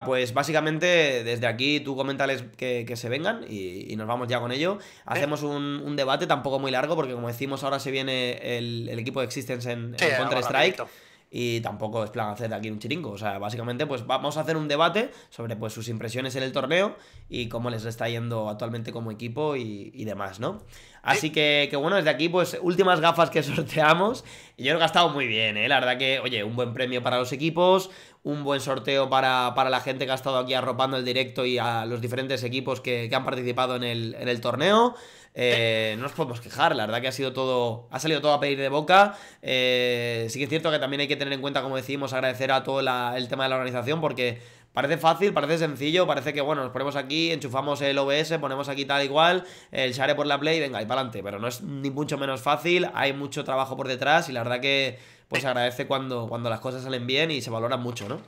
Pues básicamente desde aquí tú coméntales que, se vengan y, nos vamos ya con ello. Hacemos un, debate tampoco muy largo porque como decimos ahora se viene el, equipo de Existence en, en Counter-Strike y tampoco es plan hacer aquí un chiringo. O sea, básicamente, pues vamos a hacer un debate sobre pues, sus impresiones en el torneo y cómo les está yendo actualmente como equipo y, demás, ¿no? Así que, que, bueno, desde aquí, pues últimas gafas que sorteamos. Y yo lo he gastado muy bien, ¿eh? La verdad que, oye, un buen premio para los equipos, un buen sorteo para, la gente que ha estado aquí arropando el directo y a los diferentes equipos que, que han participado en el, en el torneo. Eh, no nos podemos quejar, la verdad que ha sido todo, ha salido todo a pedir de boca. Eh, sí que es cierto que también hay que tener en cuenta, como decimos, agradecer a todo el tema de la organización, porque parece fácil, parece sencillo, parece que, bueno, nos ponemos aquí, enchufamos el OBS, ponemos aquí tal igual, el share por la play, venga, y para adelante. Pero no es ni mucho menos fácil, hay mucho trabajo por detrás y la verdad que, pues agradece cuando, cuando las cosas salen bien y se valoran mucho, ¿no?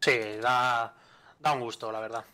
Sí, da, da un gusto, la verdad.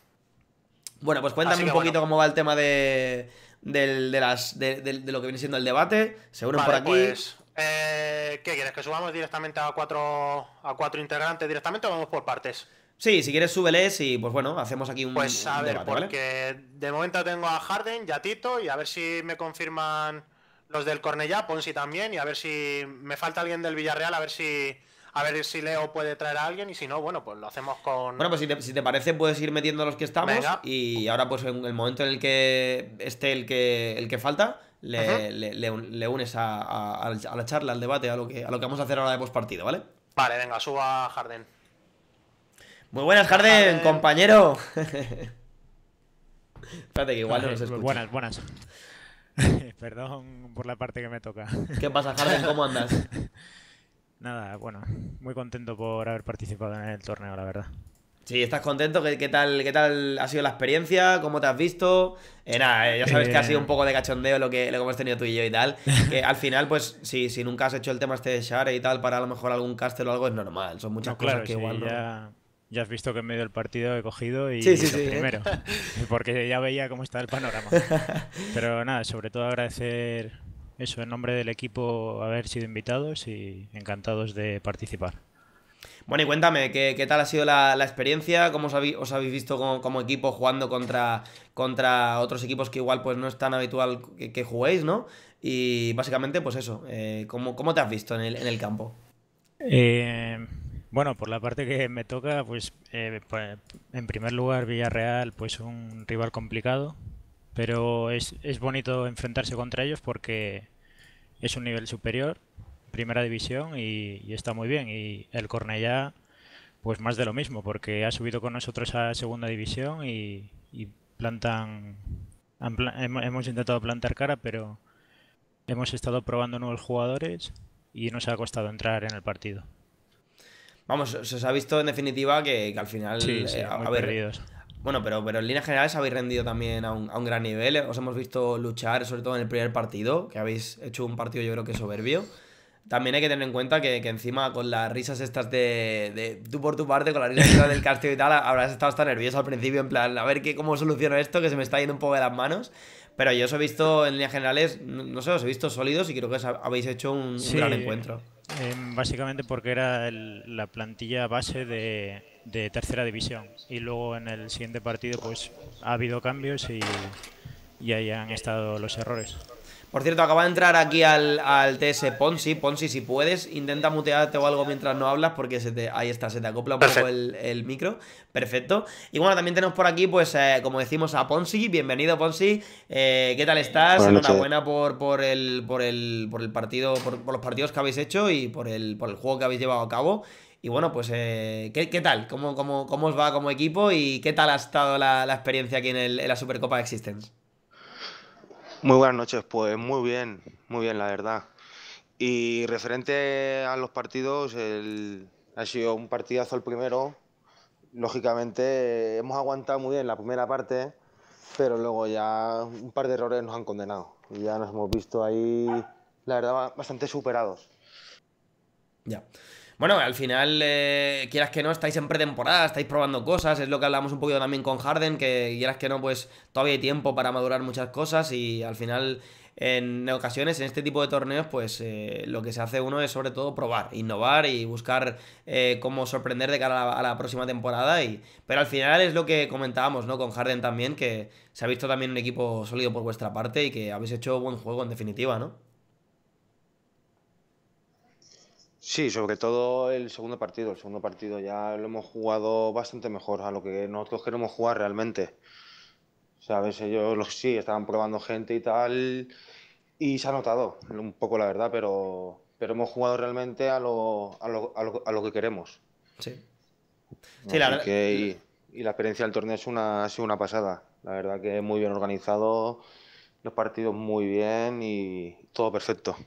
Bueno, pues cuéntame un poquito cómo va el tema de, del, de, las, de, lo que viene siendo el debate. Seguro por aquí. Pues, eh, ¿Qué quieres? ¿Que subamos directamente a cuatro, a cuatro integrantes directamente o vamos por partes? Sí, si quieres súbeles y pues bueno, hacemos aquí un Pues a ver, porque de momento tengo a Harden y a Tito y a ver si me confirman los del Cornellá, Ponsi también y a ver si me falta alguien del Villarreal, a ver si a ver si Leo puede traer a alguien y si no, bueno, pues lo hacemos con... Bueno, pues si te, parece puedes ir metiendo los que estamos y ahora pues en el momento en el que esté el que, el que falta, le, unes a, la charla, al debate, a lo, que, a lo que vamos a hacer ahora de postpartido, ¿vale? Vale, venga, suba a Harden. Muy buenas, Harden, compañero. Espérate, que igual no nos escucha. Buenas, buenas. Perdón por la parte que me toca. ¿Qué pasa, Harden? ¿Cómo andas? Nada, bueno, muy contento por haber participado en el torneo, la verdad. Sí, ¿estás contento? ¿Qué, tal, ¿Qué tal ha sido la experiencia? ¿Cómo te has visto? Eh, nada, eh, ya sabes que ha sido un poco de cachondeo lo que, lo hemos tenido tú y yo y tal. Que al final, pues, si, si nunca has hecho el tema este de Share y tal, para a lo mejor algún caster o algo es normal. Son muchas cosas que igual ya, ya has visto que en medio del partido he cogido y sí, sí, sí, primero. Porque ya veía cómo está el panorama. Pero nada, sobre todo agradecer eso, en nombre del equipo, haber sido invitados y encantados de participar. Bueno, y cuéntame, ¿qué, tal ha sido la, experiencia? ¿Cómo os habéis, visto como, equipo jugando contra, contra otros equipos que igual pues no es tan habitual que, juguéis, ¿no? Y básicamente, pues eso, eh, ¿cómo, te has visto en el, campo? Eh, bueno, por la parte que me toca, pues, eh, pues, en primer lugar Villarreal, pues un rival complicado, pero es, es bonito enfrentarse contra ellos porque es un nivel superior, primera división y, está muy bien. Y el Cornellá, pues más de lo mismo, porque ha subido con nosotros a segunda división y, plantan. hemos intentado plantar cara, pero hemos estado probando nuevos jugadores y nos ha costado entrar en el partido. Vamos, se os ha visto en definitiva que, al final. Sí, sí, eh, muy perdidos. Bueno, pero, pero en líneas generales habéis rendido también a un, a un, gran nivel. Os hemos visto luchar, sobre todo en el primer partido, que habéis hecho un partido yo creo que soberbio. También hay que tener en cuenta que, que encima con las risas estas de, de, tú por tu parte, con las risas del castillo y tal, habrás estado hasta nervioso al principio, en plan, a ver qué, cómo soluciono esto, que se me está yendo un poco de las manos. Pero yo os he visto en líneas generales, no sé, os he visto sólidos y creo que habéis hecho un, gran encuentro. Em, básicamente porque era la plantilla base de, de tercera división. Y luego en el siguiente partido pues ha habido cambios y, y ahí han estado los errores. Por cierto, acaba de entrar aquí al, al TS Ponsi. Ponsi, si puedes, intenta mutearte o algo mientras no hablas, porque se te, ahí está, se te acopla un poco el, micro. Perfecto. Y bueno, también tenemos por aquí, pues, eh, como decimos, a Ponsi. Bienvenido, Ponsi. Eh, ¿Qué tal estás? Enhorabuena por, por, el, por, el, por el partido, por, por, los partidos que habéis hecho y por el, por el juego que habéis llevado a cabo. Y bueno, pues, eh, ¿qué, tal? ¿Cómo, cómo, ¿Cómo os va como equipo y qué tal ha estado la, experiencia aquí en, la Supercopa de Existence? Muy buenas noches, pues muy bien, muy bien, la verdad. Y referente a los partidos, ha sido un partidazo el primero. Lógicamente, hemos aguantado muy bien la primera parte, pero luego ya un par de errores nos han condenado. Y ya nos hemos visto ahí, la verdad, bastante superados. Ya. Bueno, al final, eh, quieras que no, estáis en pretemporada, estáis probando cosas, es lo que hablamos un poquito también con Harden, que quieras que no, pues todavía hay tiempo para madurar muchas cosas y al final en ocasiones, en este tipo de torneos, pues eh, lo que se hace uno es sobre todo probar, innovar y buscar eh, cómo sorprender de cara a la, próxima temporada. Y, pero al final es lo que comentábamos, ¿no? Con Harden también, que se ha visto también un equipo sólido por vuestra parte y que habéis hecho buen juego en definitiva, ¿no? Sí, sobre todo el segundo partido. El segundo partido ya lo hemos jugado bastante mejor a lo que nosotros queremos jugar realmente. ¿Sabes? Ellos sí, estaban probando gente y tal. Y se ha notado un poco la verdad, pero, pero hemos jugado realmente a lo, a lo, a lo, que queremos. Sí. sí la verdad. Y, y, la experiencia del torneo es una, ha sido una pasada. La verdad que muy bien organizado, los partidos muy bien y todo perfecto.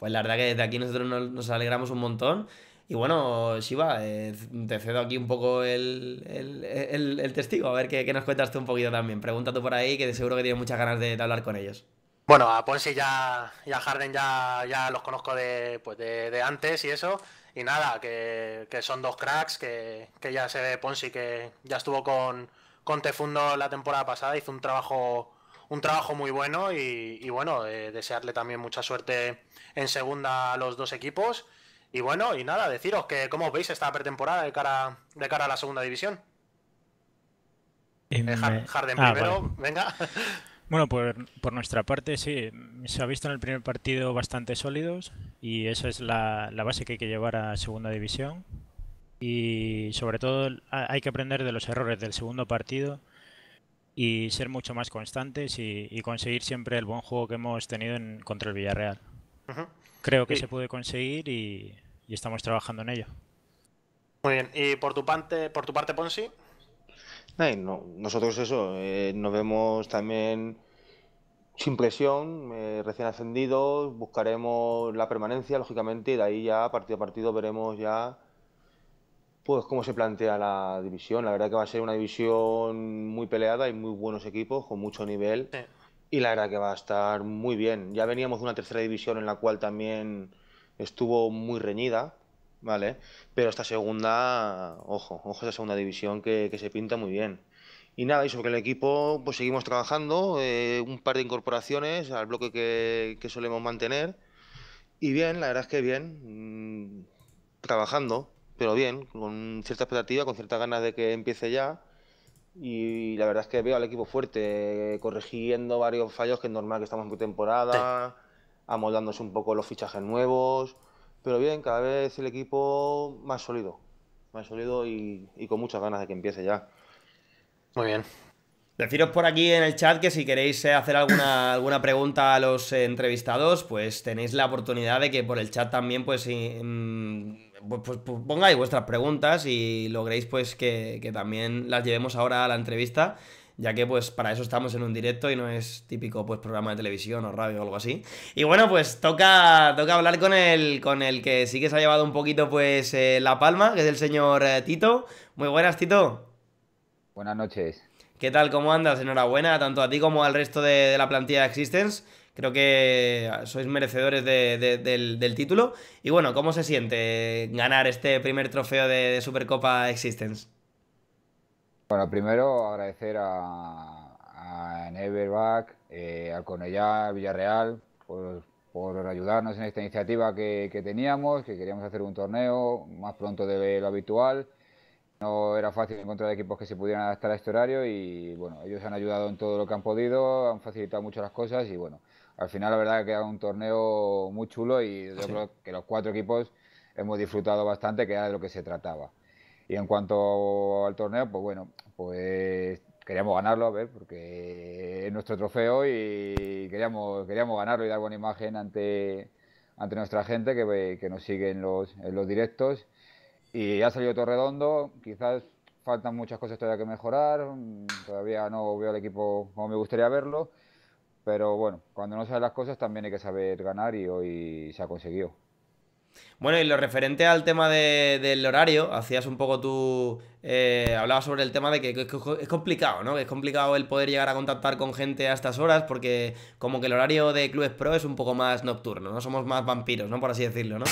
Pues la verdad que desde aquí nosotros nos, alegramos un montón. Y bueno, Shiva, eh, te cedo aquí un poco el, testigo, a ver qué, nos cuentas tú un poquito también. Pregunta tú por ahí, que seguro que tienes muchas ganas de, hablar con ellos. Bueno, a Ponsi ya, ya Harden ya, ya los conozco de, pues de, antes y eso. Y nada, que, son dos cracks, que, ya se ve Ponsi que ya estuvo con, con Tefundo la temporada pasada, hizo un trabajo un trabajo muy bueno y, bueno, eh, desearle también mucha suerte en segunda a los dos equipos. Y bueno, y nada, deciros que cómo veis esta pretemporada de cara, de cara a la segunda división. Eh, Harden ah, primero, venga. Bueno, por, por, nuestra parte sí, se ha visto en el primer partido bastante sólidos y esa es la, la, base que hay que llevar a segunda división. Y sobre todo hay que aprender de los errores del segundo partido y ser mucho más constantes y, conseguir siempre el buen juego que hemos tenido en, contra el Villarreal. Creo que se puede conseguir y, estamos trabajando en ello. Muy bien. ¿Y por tu parte, por tu parte Ponsi? No, nosotros eso, eh, nos vemos también sin presión, eh, recién ascendidos, buscaremos la permanencia, lógicamente, y de ahí ya, partido a partido, veremos ya pues cómo se plantea la división. La verdad que va a ser una división muy peleada y muy buenos equipos, con mucho nivel. Y la verdad que va a estar muy bien. Ya veníamos de una tercera división en la cual también estuvo muy reñida, ¿vale? Pero esta segunda, ojo, ojo esa segunda división que, se pinta muy bien. Y nada, y sobre el equipo, pues seguimos trabajando, eh, un par de incorporaciones al bloque que, que, solemos mantener. Y bien, la verdad es que bien, mm, trabajando pero bien, con cierta expectativa, con ciertas ganas de que empiece ya. Y la verdad es que veo al equipo fuerte, corrigiendo varios fallos que es normal que estamos en temporada, amoldándose un poco los fichajes nuevos. Pero bien, cada vez el equipo más sólido, más sólido y, y con muchas ganas de que empiece ya. Muy bien. Deciros por aquí en el chat que si queréis eh, hacer alguna, alguna pregunta a los entrevistados, pues tenéis la oportunidad de que por el chat también pues, pues, pues, pues, pongáis vuestras preguntas y logréis pues que, también las llevemos ahora a la entrevista, ya que pues para eso estamos en un directo y no es típico pues programa de televisión o radio o algo así. Y bueno, pues toca, toca hablar con el, con el que sí que se ha llevado un poquito pues eh, la palma, que es el señor eh, Tito. Muy buenas, Tito. Buenas noches. ¿Qué tal? ¿Cómo andas? Enhorabuena tanto a ti como al resto de, la plantilla de Existence. Creo que sois merecedores del, título. Y bueno, ¿cómo se siente ganar este primer trofeo de, Supercopa Existence? Bueno, primero agradecer a, a Neverback, eh, al Conellá, Villarreal, por, ayudarnos en esta iniciativa que, que teníamos, que queríamos hacer un torneo más pronto de lo habitual no era fácil encontrar equipos que se pudieran adaptar a este horario y bueno, ellos han ayudado en todo lo que han podido, han facilitado mucho las cosas y bueno, al final la verdad que ha un torneo muy chulo y yo creo que los cuatro equipos hemos disfrutado bastante, que era de lo que se trataba. Y en cuanto al torneo, pues bueno, pues queríamos ganarlo, a ver, porque es nuestro trofeo y queríamos, queríamos ganarlo y dar buena imagen ante, ante nuestra gente que, que nos sigue en los, en los directos. Y ha salido todo redondo, quizás faltan muchas cosas todavía que mejorar, todavía no veo el equipo como me gustaría verlo, pero bueno, cuando no sabes las cosas también hay que saber ganar y hoy se ha conseguido. Bueno, y lo referente al tema del horario, hacías un poco tú, eh, hablabas sobre el tema de que, es complicado, ¿no? es complicado el poder llegar a contactar con gente a estas horas porque como que el horario de Clubes Pro es un poco más nocturno, ¿no? Somos más vampiros, ¿no? Por así decirlo, ¿no?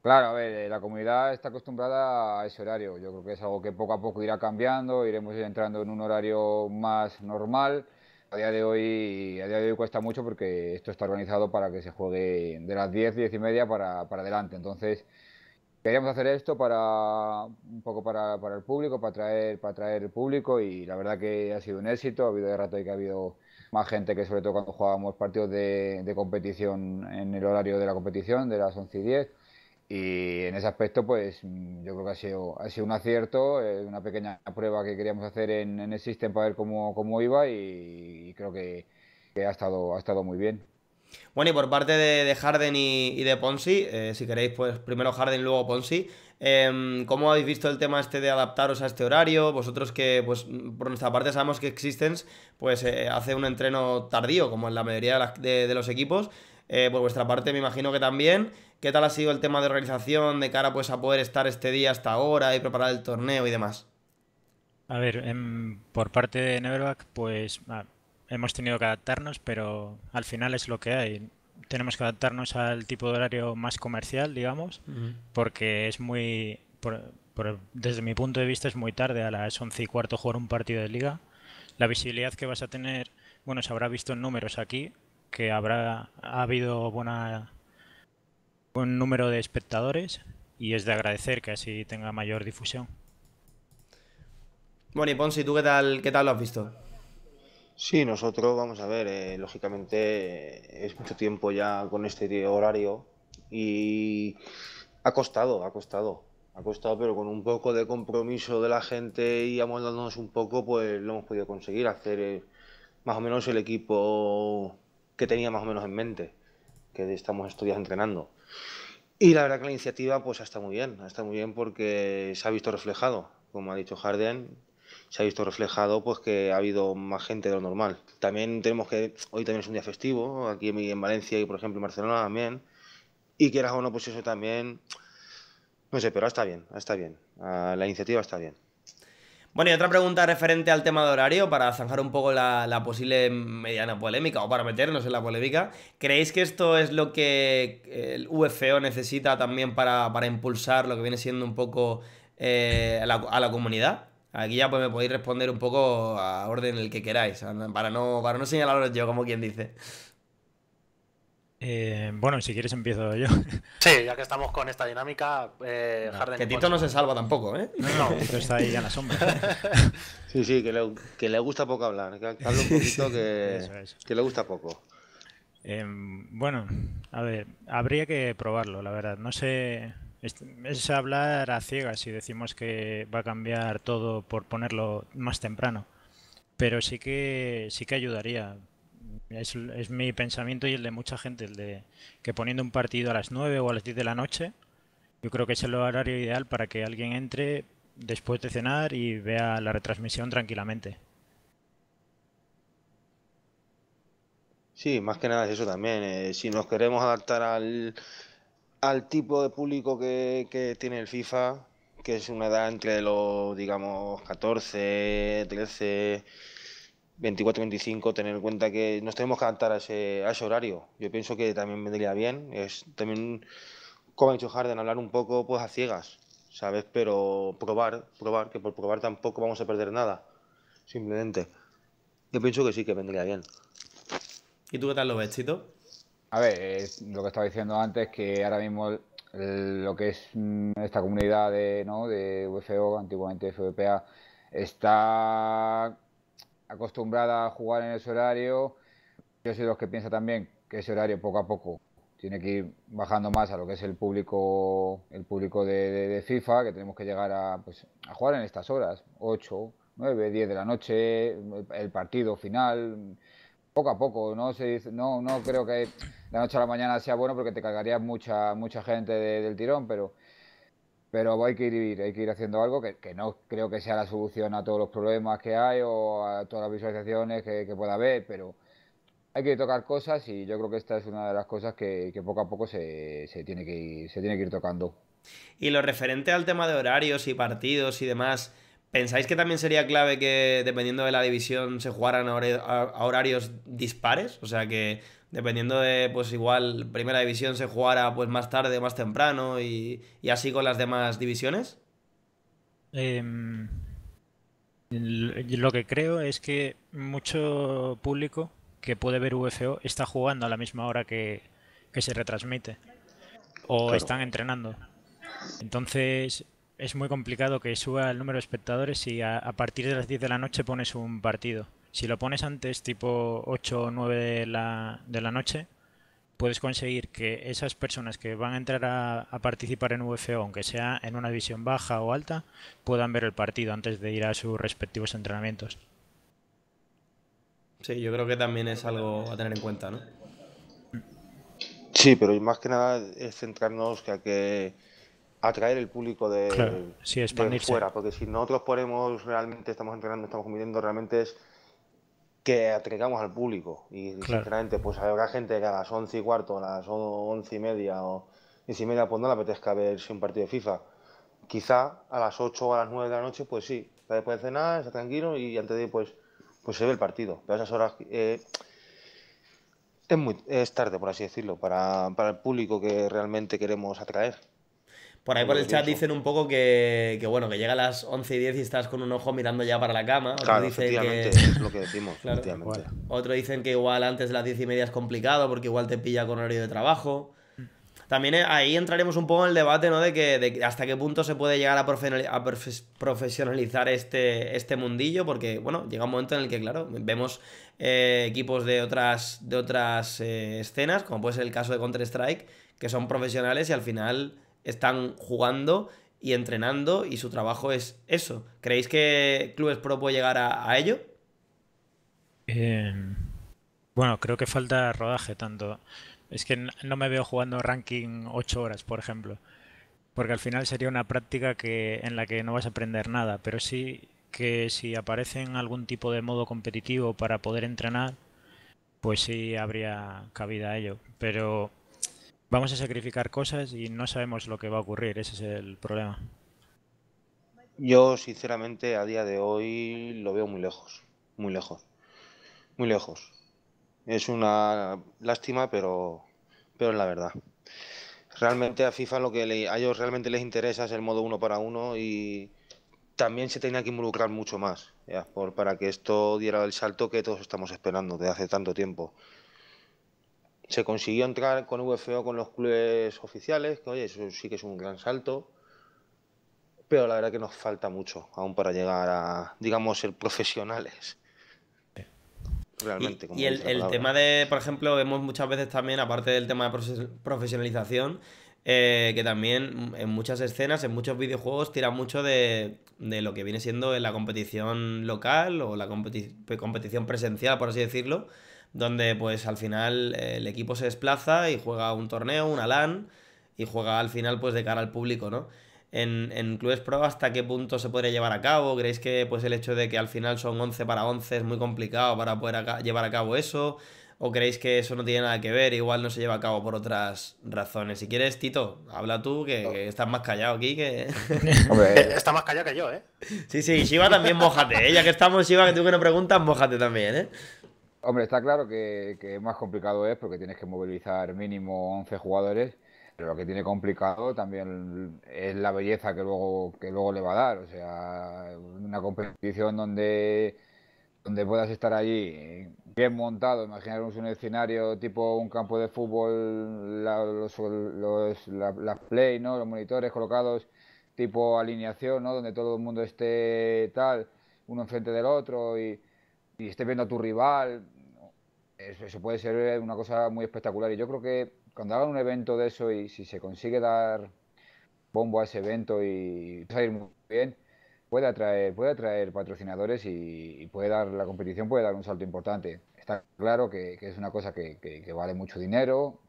Claro, a ver, eh, la comunidad está acostumbrada a ese horario. Yo creo que es algo que poco a poco irá cambiando, iremos entrando en un horario más normal. a día de hoy a día de hoy cuesta mucho porque esto está organizado para que se juegue de las 10, 10 y media para, para adelante. Entonces, queríamos hacer esto para un poco para, para el público, para traer, para traer público y la verdad que ha sido un éxito. Ha habido de rato y que ha habido más gente que sobre todo cuando jugábamos partidos de, de competición en el horario de la competición, de las 11 y 10 y en ese aspecto, pues mm, yo creo que ha sido, ha sido un acierto, eh, una pequeña prueba que queríamos hacer en, el sistema para ver cómo, cómo iba y, creo que, ha, estado, ha estado muy bien. Bueno, y por parte de, Harden y, de Ponzi, eh, si queréis, pues primero Harden luego Ponzi, em, ¿cómo habéis visto el tema este de adaptaros a este horario? Vosotros que, pues, por nuestra parte sabemos que Existence, pues, eh, hace un entreno tardío, como en la mayoría de, de los equipos, por vuestra parte me imagino que también. ¿Qué tal ha sido el tema de organización de cara pues a poder estar este día hasta ahora y preparar el torneo y demás? A ver, por parte de Neverback, pues ah, hemos tenido que adaptarnos, pero al final es lo que hay. Tenemos que adaptarnos al tipo de horario más comercial, digamos, porque es muy, desde mi punto de vista, es muy tarde, a las once y cuarto jugar un partido de liga. La visibilidad que vas a tener, bueno, se habrá visto en números aquí, que habrá ha habido buena buen número de espectadores y es de agradecer que así tenga mayor difusión. Bueno, y Ponsi, ¿tú qué tal, qué tal lo has visto? Sí, nosotros, vamos a ver, eh, lógicamente eh, es mucho tiempo ya con este horario y ha costado, ha costado, ha costado, pero con un poco de compromiso de la gente y amoldándonos un poco, pues lo hemos podido conseguir, hacer eh, más o menos el equipo que tenía más o menos en mente, que estamos estos días entrenando. Y la verdad que la iniciativa pues está muy bien, está muy bien porque se ha visto reflejado, como ha dicho Harden, se ha visto reflejado pues que ha habido más gente de lo normal. También tenemos que, hoy también es un día festivo, aquí en Valencia y por ejemplo en Barcelona también, y quieras o no, pues eso también, no sé, pero está bien, está bien, ah, la iniciativa está bien. Bueno, y otra pregunta referente al tema de horario, para zanjar un poco la, posible mediana polémica o para meternos en la polémica. ¿Creéis que esto es lo que el UFO necesita también para, impulsar lo que viene siendo un poco eh, a, la, comunidad? Aquí ya pues me podéis responder un poco a orden el que queráis, para no, para no señalaros yo, como quien dice. Eh, bueno, si quieres empiezo yo. Sí, ya que estamos con esta dinámica, eh, Que Tito no se salva tampoco, ¿eh? No, Tito está ahí en la sombra. Sí, sí, que le, que le gusta poco hablar, que habla un poquito que, que le gusta poco. Em, bueno, a ver, habría que probarlo, la verdad. No sé, es hablar a ciegas si decimos que va a cambiar todo por ponerlo más temprano. Pero sí que sí que ayudaría. Es, mi pensamiento y el de mucha gente, el de que poniendo un partido a las 9 o a las 10 de la noche, yo creo que es el horario ideal para que alguien entre después de cenar y vea la retransmisión tranquilamente. Sí, más que nada es eso también. Eh, si nos queremos adaptar al, al tipo de público que, que tiene el FIFA, que es una edad entre los, digamos, 14, 13 24-25, tener en cuenta que nos tenemos que adaptar a ese, a ese horario. Yo pienso que también vendría bien. Es también, como ha dicho Harden, hablar un poco pues a ciegas, ¿sabes? Pero probar, probar, que por probar tampoco vamos a perder nada. Simplemente. Yo pienso que sí, que vendría bien. ¿Y tú qué tal lo ves, Chito? A ver, lo que estaba diciendo antes, que ahora mismo lo que es mm, esta comunidad de, ¿no? de UFO, antiguamente FVPA, está acostumbrada a jugar en ese horario. Yo soy de los que piensa también que ese horario poco a poco tiene que ir bajando más a lo que es el público el público de, FIFA, que tenemos que llegar a, pues, a jugar en estas horas, 8, 9, 10 de la noche, el partido final, poco a poco, no se dice, no, no creo que de la noche a la mañana sea bueno porque te cargaría mucha, mucha gente del tirón, pero pero hay que ir, hay que ir haciendo algo que, no creo que sea la solución a todos los problemas que hay o a todas las visualizaciones que, pueda haber, pero hay que tocar cosas y yo creo que esta es una de las cosas que, poco a poco se, tiene que ir, se tiene que ir tocando. Y lo referente al tema de horarios y partidos y demás, ¿pensáis que también sería clave que dependiendo de la división se jugaran a horarios dispares? O sea, que dependiendo de, pues igual, primera división se jugara pues más tarde, más temprano y, así con las demás divisiones? Em, Lo que creo es que mucho público que puede ver UFO está jugando a la misma hora que, se retransmite o están entrenando. Entonces es muy complicado que suba el número de espectadores si a, partir de las 10 de la noche pones un partido. Si lo pones antes, tipo 8 o 9 de la, de la noche, puedes conseguir que esas personas que van a entrar a, participar en UFO, aunque sea en una división baja o alta, puedan ver el partido antes de ir a sus respectivos entrenamientos. Sí, yo creo que también es algo a tener en cuenta, ¿no? Sí, pero más que nada es centrarnos que a que atraer el público de, de fuera, porque si nosotros ponemos realmente, estamos entrenando, estamos compitiendo, realmente es que atraigamos al público. Y sinceramente, pues habrá gente que a las once y cuarto, a las once y media o once y media, pues no le apetezca ver si un partido de FIFA. Quizá a las 8 o a las 9 de la noche, pues sí, después de cenar, está tranquilo y antes de ir, pues, pues se ve el partido. Pero a esas horas eh, es, muy, es tarde, por así decirlo, para, para el público que realmente queremos atraer. Por ahí por el chat dicen un poco que, bueno, que llega a las 11 y 10 y estás con un ojo mirando ya para la cama. claro, efectivamente, es lo que decimos. Otro dicen que igual antes de las 10 y media es complicado porque igual te pilla con horario de trabajo. También eh, ahí entraremos un poco en el debate, ¿no? De que de hasta qué punto se puede llegar a, profesionalizar este, este mundillo, porque, bueno, llega un momento en el que, claro, vemos eh, equipos de otras, de otras eh, escenas, como puede ser el caso de Counter-Strike, que son profesionales y al final están jugando y entrenando y su trabajo es eso. ¿Creéis que Clubes Pro puede llegar a, ello? Em, bueno, creo que falta rodaje tanto. Es que no me veo jugando ranking 8 horas, por ejemplo. Porque al final sería una práctica que, en la que no vas a aprender nada. Pero sí que si aparece en algún tipo de modo competitivo para poder entrenar, pues sí habría cabida a ello. Pero vamos a sacrificar cosas y no sabemos lo que va a ocurrir, ese es el problema. Yo, sinceramente, a día de hoy lo veo muy lejos, muy lejos, muy lejos. Es una lástima, pero, pero es la verdad. Realmente a FIFA lo que a ellos realmente les interesa es el modo uno para uno y también se tenía que involucrar mucho más por, para que esto diera el salto que todos estamos esperando desde hace tanto tiempo se consiguió entrar con VFO con los clubes oficiales, que oye, eso sí que es un gran salto, pero la verdad que nos falta mucho aún para llegar a, digamos, ser profesionales. Realmente. Y, el, tema de, por ejemplo, vemos muchas veces también, aparte del tema de profesionalización, eh, que también en muchas escenas, en muchos videojuegos, tira mucho de, de lo que viene siendo la competición local o la competición presencial, por así decirlo donde pues al final eh, el equipo se desplaza y juega un torneo, una LAN, y juega al final pues de cara al público, ¿no? En, en clubes pro, ¿hasta qué punto se puede llevar a cabo? ¿Creéis que pues el hecho de que al final son 11 para 11 es muy complicado para poder llevar a cabo eso? ¿O creéis que eso no tiene nada que ver? Igual no se lleva a cabo por otras razones. Si quieres, Tito, habla tú, que, estás más callado aquí que... Está más callado que yo, ¿eh? Sí, sí, Shiva también mójate, ¿eh? Ya que estamos, Shiva, que tú que no preguntas, mójate también, ¿eh? Hombre, está claro que, más complicado es porque tienes que movilizar mínimo 11 jugadores, pero lo que tiene complicado también es la belleza que luego, que luego le va a dar. O sea, una competición donde, donde puedas estar allí bien montado, imaginaros un escenario tipo un campo de fútbol, los, las play, ¿no? los monitores colocados tipo alineación, ¿no? donde todo el mundo esté tal, uno enfrente del otro y y estés viendo a tu rival, eso, puede ser una cosa muy espectacular. Y yo creo que cuando hagan un evento de eso y si se consigue dar bombo a ese evento y salir muy bien, puede atraer, puede atraer patrocinadores y, puede dar, la competición puede dar un salto importante. Está claro que, es una cosa que, vale mucho dinero,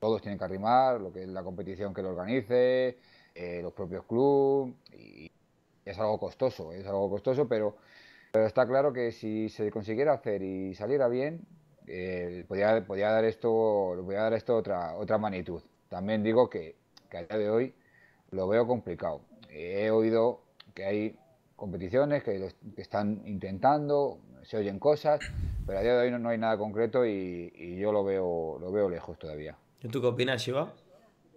todos tienen que arrimar, lo que es la competición que lo organice, eh, los propios clubes, y es algo costoso, es algo costoso, pero pero está claro que si se consiguiera hacer y saliera bien, eh, podía, podía, dar esto, podía dar esto otra, otra magnitud. También digo que, que a día de hoy lo veo complicado. He oído que hay competiciones que, están intentando, se oyen cosas, pero a día de hoy no, hay nada concreto y, yo lo veo, lo veo lejos todavía. ¿Y tú qué opinas, Shiva?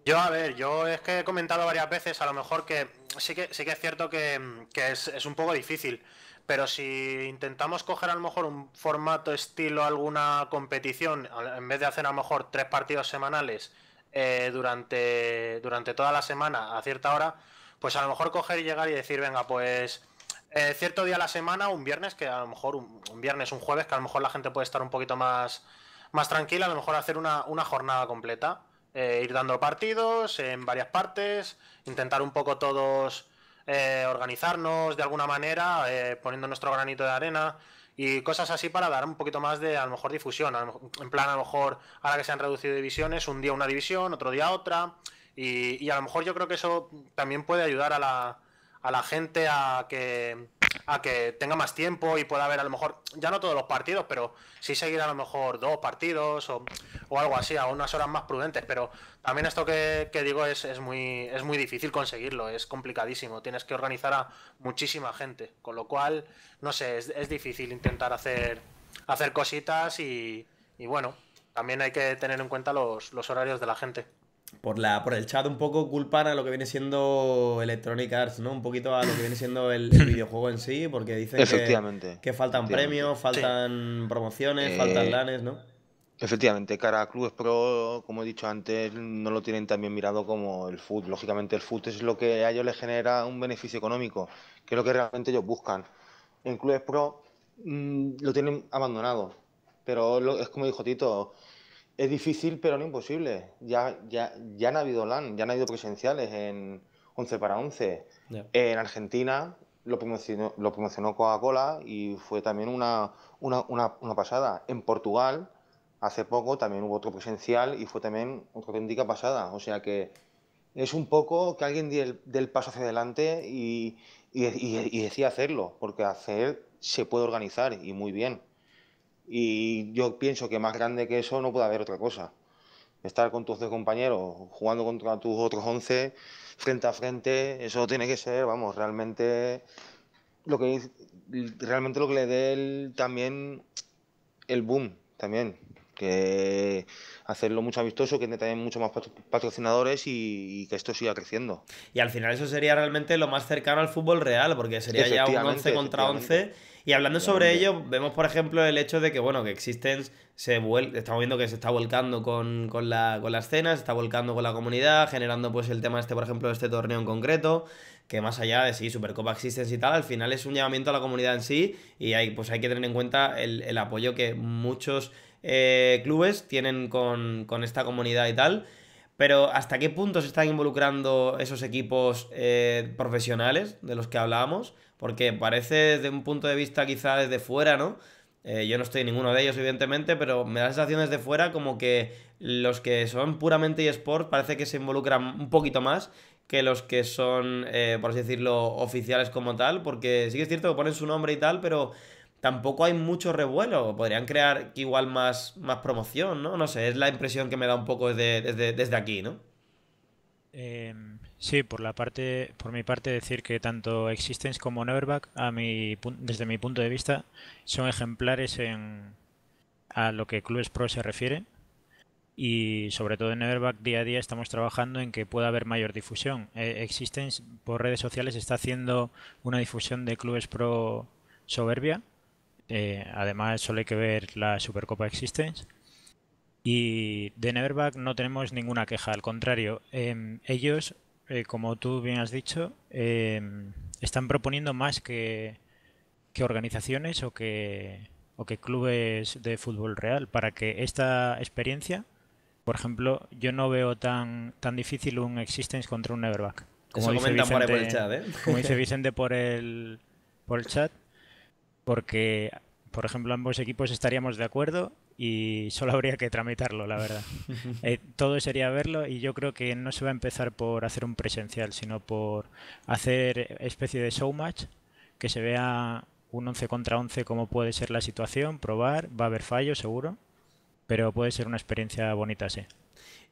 Yo, a ver, yo es que he comentado varias veces, a lo mejor que sí que, sí que es cierto que, es, un poco difícil, pero si intentamos coger a lo mejor un formato estilo alguna competición, en vez de hacer a lo mejor tres partidos semanales eh, durante, durante toda la semana a cierta hora, pues a lo mejor coger y llegar y decir, venga, pues eh, cierto día a la semana, un viernes, que a lo mejor un, viernes, un jueves, que a lo mejor la gente puede estar un poquito más, más tranquila, a lo mejor hacer una, una jornada completa eh, ir dando partidos en varias partes, intentar un poco todos eh, organizarnos de alguna manera, eh, poniendo nuestro granito de arena y cosas así para dar un poquito más de a lo mejor difusión. en plan, a lo mejor ahora que se han reducido divisiones, un día una división, otro día otra. Y, y a lo mejor yo creo que eso también puede ayudar a la, a la gente a que a que tenga más tiempo y pueda ver a lo mejor, ya no todos los partidos, pero sí seguir a lo mejor dos partidos o, algo así, a unas horas más prudentes. Pero también esto que, digo es, es, muy, es muy difícil conseguirlo, es complicadísimo. Tienes que organizar a muchísima gente, con lo cual, no sé, es, es difícil intentar hacer, hacer cositas y, y bueno, también hay que tener en cuenta los, los horarios de la gente por, la, por el chat un poco culpan a lo que viene siendo Electronic Arts, ¿no? Un poquito a lo que viene siendo el, videojuego en sí, porque dicen que, que faltan premios, faltan promociones, eh, faltan lanes, ¿no? Efectivamente, cara a Clubes Pro, como he dicho antes, no lo tienen tan bien mirado como el foot. Lógicamente el foot es lo que a ellos les genera un beneficio económico, que es lo que realmente ellos buscan. En Clubes Pro mm, lo tienen abandonado, pero es como dijo Tito, es difícil, pero no imposible. Ya, ya, ya han habido LAN, ya han habido presenciales en 11 para 11. En Argentina lo promocionó, lo promocionó Coca-Cola y fue también una, una, pasada. En Portugal, hace poco, también hubo otro presencial y fue también otra auténtica pasada. O sea que es un poco que alguien dé el, paso hacia adelante y, y, y decía hacerlo, porque hacer se puede organizar y muy bien. Y yo pienso que más grande que eso no puede haber otra cosa. Estar con tus dos compañeros jugando contra tus otros 11 frente a frente, eso tiene que ser, vamos, realmente lo que realmente lo que le dé también el boom también que hacerlo mucho amistoso, que también mucho más patrocinadores y, que esto siga creciendo. Y al final eso sería realmente lo más cercano al fútbol real, porque sería ya un 11 contra 11 y hablando sobre ello, vemos por ejemplo el hecho de que, bueno, que Existence se vuelve, estamos viendo que se está volcando con, la, con escena, se está volcando con la comunidad, generando pues el tema este, por ejemplo, de este torneo en concreto, que más allá de sí, Supercopa Existence y tal, al final es un llamamiento a la comunidad en sí y hay, pues hay que tener en cuenta el, apoyo que muchos eh, clubes tienen con, esta comunidad y tal. Pero ¿hasta qué punto se están involucrando esos equipos eh, profesionales de los que hablábamos? Porque parece desde un punto de vista quizá desde fuera, ¿no? Eh, yo no estoy en ninguno de ellos, evidentemente, pero me da la sensación desde fuera como que los que son puramente eSports parece que se involucran un poquito más que los que son, eh, por así decirlo, oficiales como tal, porque sí que es cierto que ponen su nombre y tal, pero tampoco hay mucho revuelo. Podrían crear igual más, más promoción, ¿no? No sé, es la impresión que me da un poco desde, desde aquí, ¿no? Eh, Sí, por la parte, por mi parte decir que tanto Existence como Neverback, a mi, desde mi punto de vista, son ejemplares en a lo que Clubes Pro se refiere y sobre todo en Neverback día a día estamos trabajando en que pueda haber mayor difusión. Eh, Existence por redes sociales está haciendo una difusión de Clubes Pro soberbia. Eh, además solo hay que ver la Supercopa Existence. Y de Neverback no tenemos ninguna queja, al contrario, em, ellos eh, como tú bien has dicho, em, están proponiendo más que, organizaciones o que, o que clubes de fútbol real para que esta experiencia, por ejemplo, yo no veo tan, tan difícil un Existence contra un Neverback. Como dice Vicente, por el chat, ¿eh? Como dice Vicente por el, por el chat, porque, por ejemplo, ambos equipos estaríamos de acuerdo y solo habría que tramitarlo, la verdad. Eh, todo sería verlo y yo creo que no se va a empezar por hacer un presencial, sino por hacer especie de show match, que se vea un 11 contra 11 como puede ser la situación, probar, va a haber fallos seguro, pero puede ser una experiencia bonita, sí.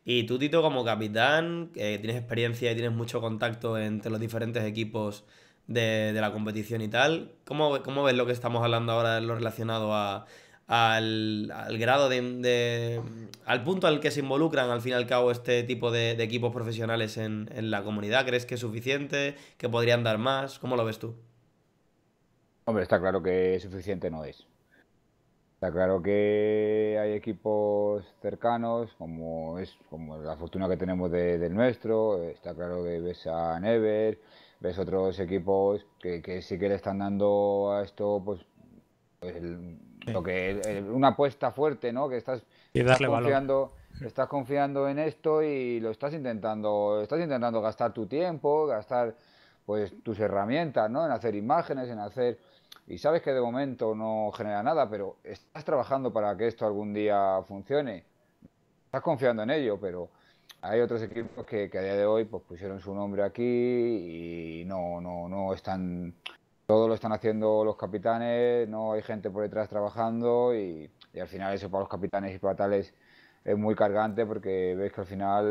Y tú, Tito, como capitán, tienes experiencia y tienes mucho contacto entre los diferentes equipos de, la competición y tal, ¿cómo, ¿cómo ves lo que estamos hablando ahora en lo relacionado a al, grado de, al punto al que se involucran al fin y al cabo este tipo de, equipos profesionales en, la comunidad? ¿Crees que es suficiente? ¿Que podrían dar más? ¿Cómo lo ves tú? Hombre, está claro que suficiente no es. Está claro que hay equipos cercanos, como es como la fortuna que tenemos del nuestro. Está claro que ves a Never, ves otros equipos que, sí que le están dando a esto, pues, pues lo que una apuesta fuerte, ¿no? Que estás, confiando, estás confiando en esto y lo estás intentando, estás intentando gastar tu tiempo, gastar pues tus herramientas, ¿no? En hacer imágenes, en hacer y sabes que de momento no genera nada, pero estás trabajando para que esto algún día funcione. Estás confiando en ello, pero hay otros equipos que, a día de hoy pues pusieron su nombre aquí y no, no, no están todo lo están haciendo los capitanes, no hay gente por detrás trabajando y, al final eso para los capitanes y para tales es muy cargante porque ves que al final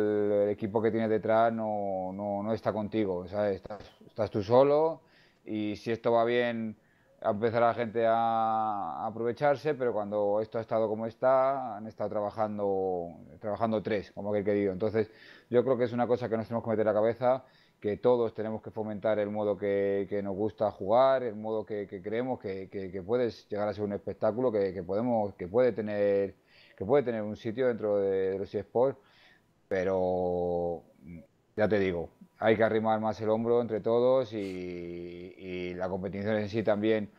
el equipo que tienes detrás no, no, no está contigo, Estás, estás tú solo y si esto va bien a empezar la gente a, aprovecharse, pero cuando esto ha estado como está, han estado trabajando, trabajando tres, como que he querido. Entonces, yo creo que es una cosa que nos tenemos que meter a la cabeza, que todos tenemos que fomentar el modo que, nos gusta jugar, el modo que, creemos que, que, puedes llegar a ser un espectáculo, que, podemos, que puede tener, que puede tener un sitio dentro de, los eSports, pero ya te digo, hay que arrimar más el hombro entre todos y, la competición en sí también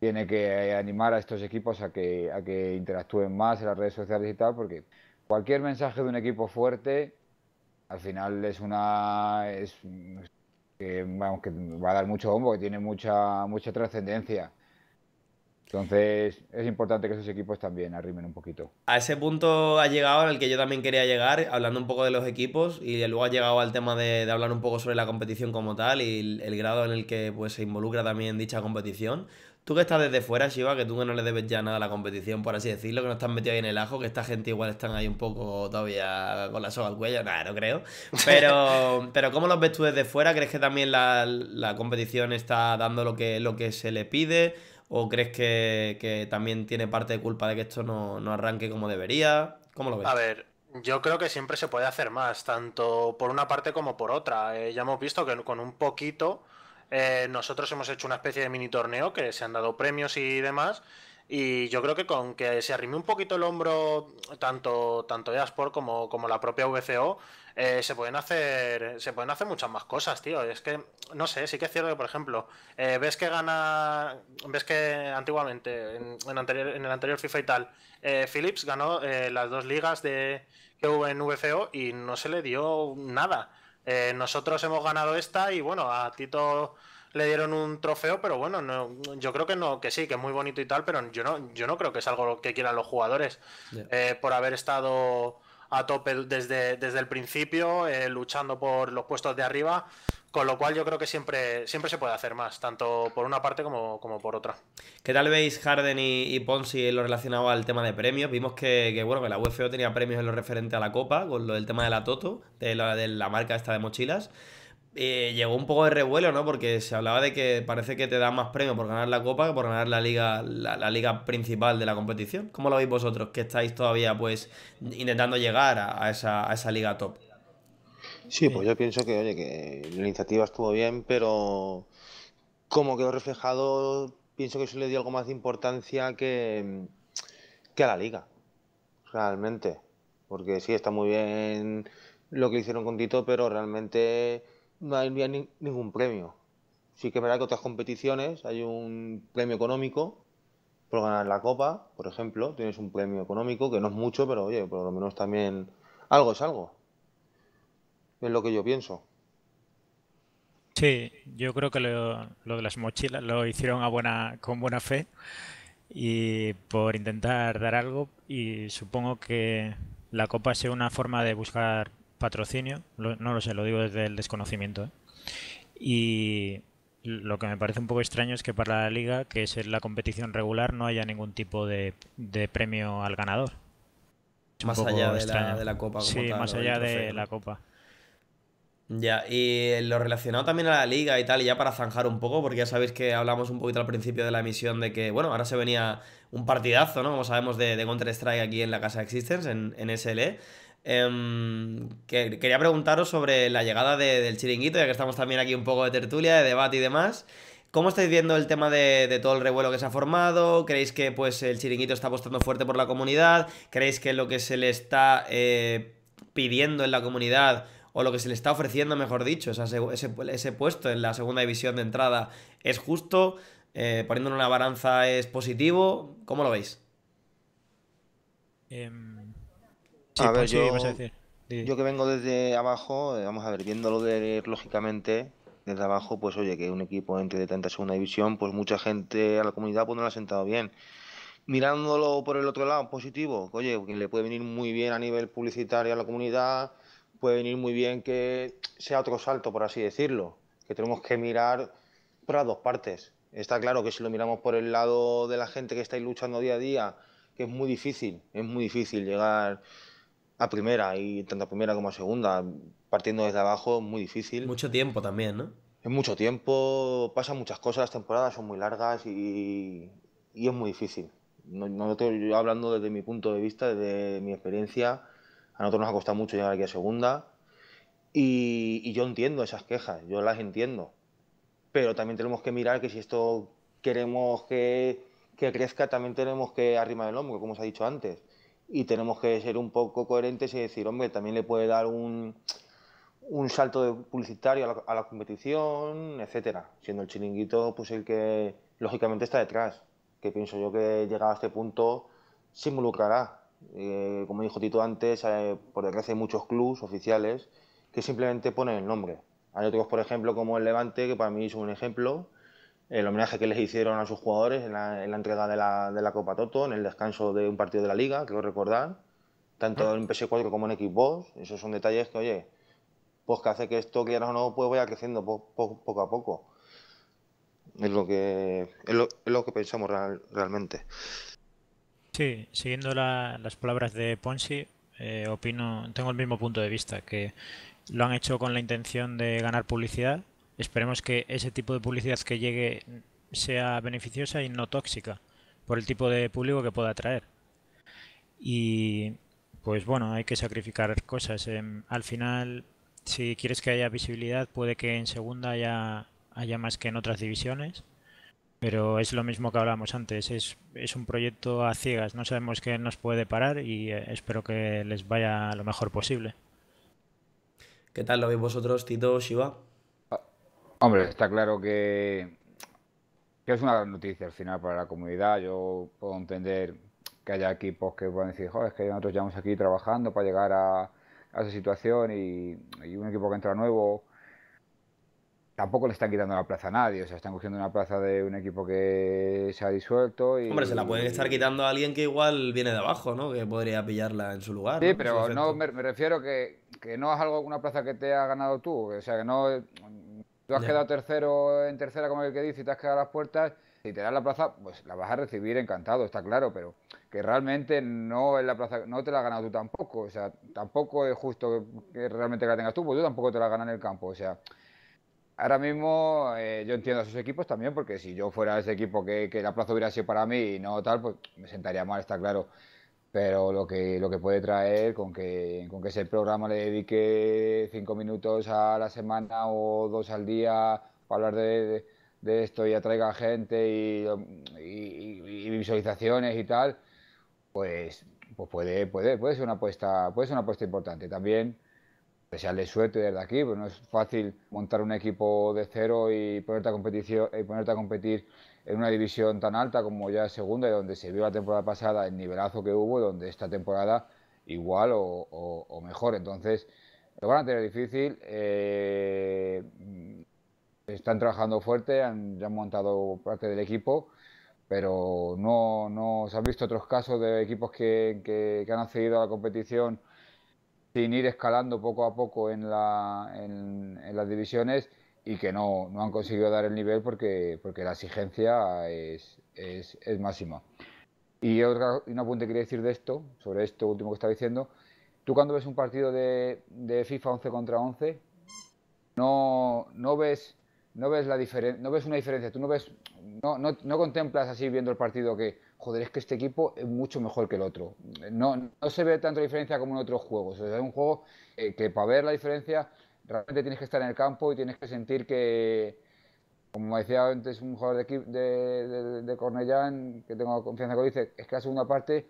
tiene que animar a estos equipos a que, a que interactúen más en las redes sociales y tal, porque cualquier mensaje de un equipo fuerte al final es una es que, vamos, que va a dar mucho bombo, que tiene mucha mucha trascendencia. Entonces es importante que esos equipos también arrimen un poquito. A ese punto ha llegado el que yo también quería llegar, hablando un poco de los equipos, y luego ha llegado al tema de, hablar un poco sobre la competición como tal y el, grado en el que pues, se involucra también dicha competición. Tú que estás desde fuera, Shiva, que tú que no le debes ya nada a la competición, por así decirlo, que no estás metido ahí en el ajo, que esta gente igual están ahí un poco todavía con la soga al cuello, nada, no creo. Pero, pero ¿cómo los ves tú desde fuera? ¿Crees que también la, la competición está dando lo que, lo que se le pide? ¿O crees que, también tiene parte de culpa de que esto no, arranque como debería? ¿Cómo lo ves? A ver, yo creo que siempre se puede hacer más, tanto por una parte como por otra. Eh, ya hemos visto que con un poquito eh, nosotros hemos hecho una especie de mini torneo que se han dado premios y demás. Y yo creo que con que se arrime un poquito el hombro, tanto, tanto como, como la propia VCO, eh, se pueden hacer se pueden hacer muchas más cosas, tío. Es que, no sé, sí que es cierto que, por ejemplo, eh, ves que gana, ves que antiguamente, en, el anterior FIFA y tal, eh, Philips ganó las dos ligas de, que hubo en VCO y no se le dio nada. nosotros hemos ganado esta y bueno, a Tito le dieron un trofeo, pero bueno, no, yo creo que no, que sí, que es muy bonito y tal, pero yo no, yo no creo que es algo que quieran los jugadores por haber estado a tope desde, desde el principio, eh, luchando por los puestos de arriba. Con lo cual yo creo que siempre, siempre se puede hacer más, tanto por una parte como, por otra. ¿Qué tal veis Harden y, Ponzi en lo relacionado al tema de premios? Vimos que, bueno, que la UFO tenía premios en lo referente a la Copa, con lo del tema de la Toto, de la, de la marca esta de mochilas. Eh, llegó un poco de revuelo, ¿no? Porque se hablaba de que parece que te dan más premio por ganar la copa que por ganar la liga, la, liga principal de la competición. ¿Cómo lo veis vosotros? Que estáis todavía, pues, intentando llegar a, esa, a esa liga top. Sí, pues yo pienso que, oye, que la iniciativa estuvo bien, pero como quedó reflejado, pienso que eso le dio algo más de importancia que, que a la liga, realmente. Porque sí, está muy bien lo que hicieron con Tito, pero realmente no hay, ningún premio. Sí que es verdad que otras competiciones hay un premio económico por ganar la copa, por ejemplo, tienes un premio económico que no es mucho, pero oye, por lo menos también algo es algo. Es lo que yo pienso. Sí, yo creo que lo, de las mochilas lo hicieron a buena, con buena fe y por intentar dar algo y supongo que la copa sea una forma de buscar patrocinio, no lo sé, lo digo desde el desconocimiento. ¿eh? Y lo que me parece un poco extraño es que para la liga, que es la competición regular, no haya ningún tipo de, premio al ganador. más allá de la, copa. sí, más allá de la copa. Ya, y lo relacionado también a la liga y tal, y ya para zanjar un poco, porque ya sabéis que hablamos un poquito al principio de la emisión de que, bueno, ahora se venía un partidazo, ¿no? Como sabemos de, de Counter-Strike aquí en la casa Existence, en, en SLE. Em, que, quería preguntaros sobre la llegada del chiringuito, ya que estamos también aquí un poco de tertulia, de debate y demás. ¿Cómo estáis viendo el tema de, todo el revuelo que se ha formado? ¿Creéis que pues el chiringuito está apostando fuerte por la comunidad? ¿Creéis que lo que se le está eh, pidiendo en la comunidad o lo que se le está ofreciendo, mejor dicho, ese, puesto en la segunda división de entrada es justo? Eh, poniéndolo en una balanza es positivo. ¿Cómo lo veis? Em, a ver, yo, yo que vengo desde abajo, eh, vamos a ver, viéndolo de, lógicamente desde abajo, pues oye, que un equipo entre de tanta segunda división, pues mucha gente a la comunidad pues no lo ha sentado bien. Mirándolo por el otro lado, positivo, oye, le puede venir muy bien a nivel publicitario a la comunidad, puede venir muy bien que sea otro salto, por así decirlo, que tenemos que mirar por las dos partes. Está claro que si lo miramos por el lado de la gente que está luchando día a día, que es muy difícil, es muy difícil llegar a primera y tanto a primera como a segunda, partiendo desde abajo, muy difícil. Mucho tiempo también, ¿no? Es mucho tiempo, pasan muchas cosas, las temporadas son muy largas y, y es muy difícil. Hablando desde mi punto de vista, desde mi experiencia, a nosotros nos ha costado mucho llegar aquí a segunda y, yo entiendo esas quejas, yo las entiendo. Pero también tenemos que mirar que si esto queremos que, que crezca, también tenemos que arrimar el hombro, como os ha dicho antes. Y tenemos que ser un poco coherentes y decir, hombre, también le puede dar un, un salto publicitario a la, a la, competición, etcétera. Siendo el chiringuito pues el que lógicamente está detrás. Que pienso yo que llegado a este punto se involucrará eh, como dijo Tito antes, eh, por desgracia hay muchos clubs oficiales que simplemente ponen el nombre. Hay otros, por ejemplo, como el Levante, que para mí es un ejemplo, el homenaje que les hicieron a sus jugadores en la, entrega de la, de la, Copa Toto, en el descanso de un partido de la Liga, creo recordar, tanto en PS4 como en Xbox. Esos son detalles que, oye, pues que hace que esto, quieras o no, pues vaya creciendo poco a poco. Es lo que, es lo, que pensamos realmente. Sí, siguiendo las palabras de Ponsi, eh, opino, tengo el mismo punto de vista, que lo han hecho con la intención de ganar publicidad. Esperemos que ese tipo de publicidad que llegue sea beneficiosa y no tóxica por el tipo de público que pueda atraer. Y pues bueno, hay que sacrificar cosas. Em, al final, si quieres que haya visibilidad, puede que en segunda haya, haya más que en otras divisiones pero es lo mismo que hablábamos antes, es, es un proyecto a ciegas, no sabemos qué nos puede parar y eh, espero que les vaya lo mejor posible. ¿Qué tal lo veis vosotros, Tito, Shiva? Hombre, está claro que, que es una gran noticia al final para la comunidad. Yo puedo entender que haya equipos que puedan decir, joder, es que nosotros llevamos aquí trabajando para llegar a, a esa situación y, y, un equipo que entra nuevo tampoco le están quitando la plaza a nadie, o sea, están cogiendo una plaza de un equipo que se ha disuelto y... Hombre, se la pueden estar quitando a alguien que igual viene de abajo, ¿no? Que podría pillarla en su lugar. Sí, pero no, me, refiero que, que no es algo, una plaza que te ha ganado tú, o sea, que no... Tú has quedado tercero en tercera, como el que dice, y te has quedado a las puertas, si te dan la plaza, pues la vas a recibir encantado, está claro, pero que realmente no es la plaza, no te la has ganado tú tampoco, o sea, tampoco es justo que, realmente la tengas tú, porque tú tampoco te la ganas en el campo, o sea ahora mismo eh, yo entiendo a esos equipos también, porque si yo fuera ese equipo que, que, la plaza hubiera sido para mí y no tal, pues me sentaría mal, está claro. Pero lo que, lo que puede traer con que, con que ese programa le dedique cinco minutos a la semana o dos al día para hablar de, de, esto y atraiga gente y, y, visualizaciones y tal, pues, pues puede, puede, puede ser una apuesta, puede ser una apuesta importante. También de suerte desde aquí, pues no es fácil montar un equipo de cero y ponerte a, competición, y ponerte a competir en una división tan alta como ya segunda, y donde se vio la temporada pasada el nivelazo que hubo, donde esta temporada igual o, mejor. Entonces, lo van a tener difícil. Eh, están trabajando fuerte, han, ya han montado parte del equipo, pero no, no se han visto otros casos de equipos que, que, que han accedido a la competición sin ir escalando poco a poco en, la, en, las divisiones y que no, no, han conseguido dar el nivel porque, porque la exigencia es, es, es máxima. Y otra, un apunte que quería decir de esto, sobre esto último que estaba diciendo, tú cuando ves un partido de, de FIFA 11 contra 11, no, no ves no ves la no ves una diferencia, tú no ves no, no, no, contemplas así viendo el partido que joder, es que este equipo es mucho mejor que el otro. No, no se ve tanta diferencia como en otros juegos. es un juego eh, que para ver la diferencia realmente tienes que estar en el campo y tienes que sentir que, como decía antes un jugador de, de, de, Cornellán, que tengo confianza con dice, es que la segunda parte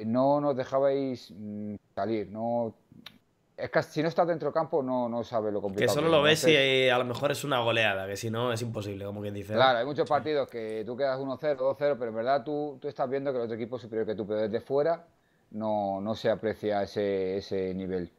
no nos dejabais mm, salir, no es que si no estás dentro del campo no, no sabes lo complicado. Que solo lo ves y a lo mejor es una goleada, que si no es imposible, como quien dice. Claro, hay muchos partidos que tú quedas 1-0, 2-0, pero en verdad tú, tú estás viendo que el otro equipo es superior que tú, pero desde fuera no, no se aprecia ese, ese nivel.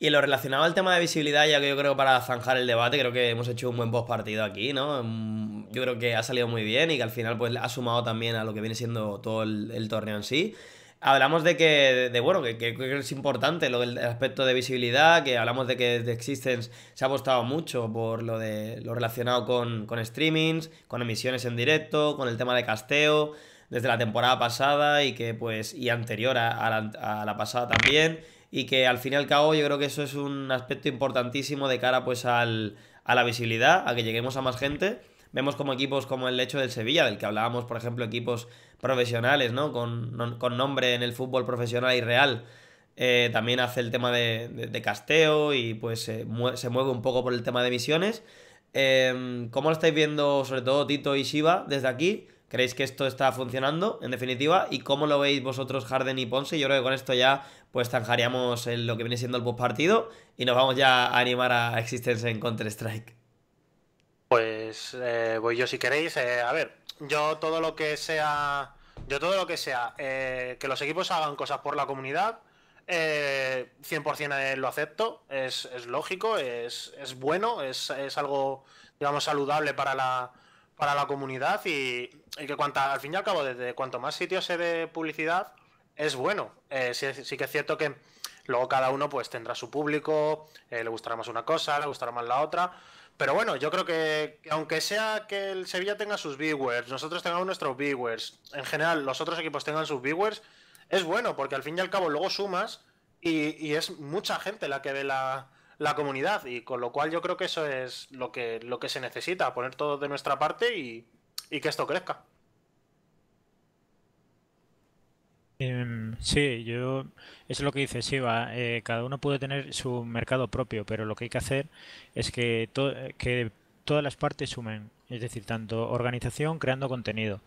Y en lo relacionado al tema de visibilidad, ya que yo creo para zanjar el debate, creo que hemos hecho un buen post partido aquí, ¿no? Mm, yo creo que ha salido muy bien y que al final pues ha sumado también a lo que viene siendo todo el, torneo en sí. Hablamos de que, de, bueno, que, es importante lo del aspecto de visibilidad, que hablamos de que de Existence se ha apostado mucho por lo de lo relacionado con, con streamings, con emisiones en directo, con el tema de casteo, desde la temporada pasada y que pues, y anterior a la pasada también y que al fin y al cabo yo creo que eso es un aspecto importantísimo de cara pues al, a la visibilidad, a que lleguemos a más gente. Vemos como equipos como el hecho del Sevilla, del que hablábamos, por ejemplo, equipos profesionales, ¿no? Con, nombre en el fútbol profesional y real. Eh, también hace el tema de, casteo y pues se mueve un poco por el tema de misiones. Em, ¿Cómo lo estáis viendo, sobre todo Tito y Shiva, desde aquí? ¿Creéis que esto está funcionando, en definitiva? ¿Y cómo lo veis vosotros, Harden y Ponce? Yo creo que con esto ya pues zanjaríamos lo que viene siendo el postpartido y nos vamos ya a animar a Existence en Counter-Strike. Pues eh, voy yo si queréis. Eh, a ver, yo todo lo que sea... Yo todo lo que sea eh, que los equipos hagan cosas por la comunidad, 100% lo acepto, es, es lógico, es, es bueno, es, es, algo, digamos, saludable para la, para la comunidad y, que cuanta, al fin y al cabo, desde cuanto más sitios se dé publicidad, es bueno. Eh, sí, que es cierto que luego cada uno pues tendrá su público, eh, le gustará más una cosa, le gustará más la otra. Pero bueno, yo creo que, aunque sea que el Sevilla tenga sus viewers, nosotros tengamos nuestros viewers, en general los otros equipos tengan sus viewers, es bueno, porque al fin y al cabo luego sumas y es mucha gente la que ve la, la comunidad y con lo cual yo creo que eso es lo que, lo que se necesita, poner todo de nuestra parte y, que esto crezca. Em, sí, yo es lo que dice Siva. Eh, cada uno puede tener su mercado propio, pero lo que hay que hacer es que, que todas las partes sumen. Es decir, tanto organización creando contenido,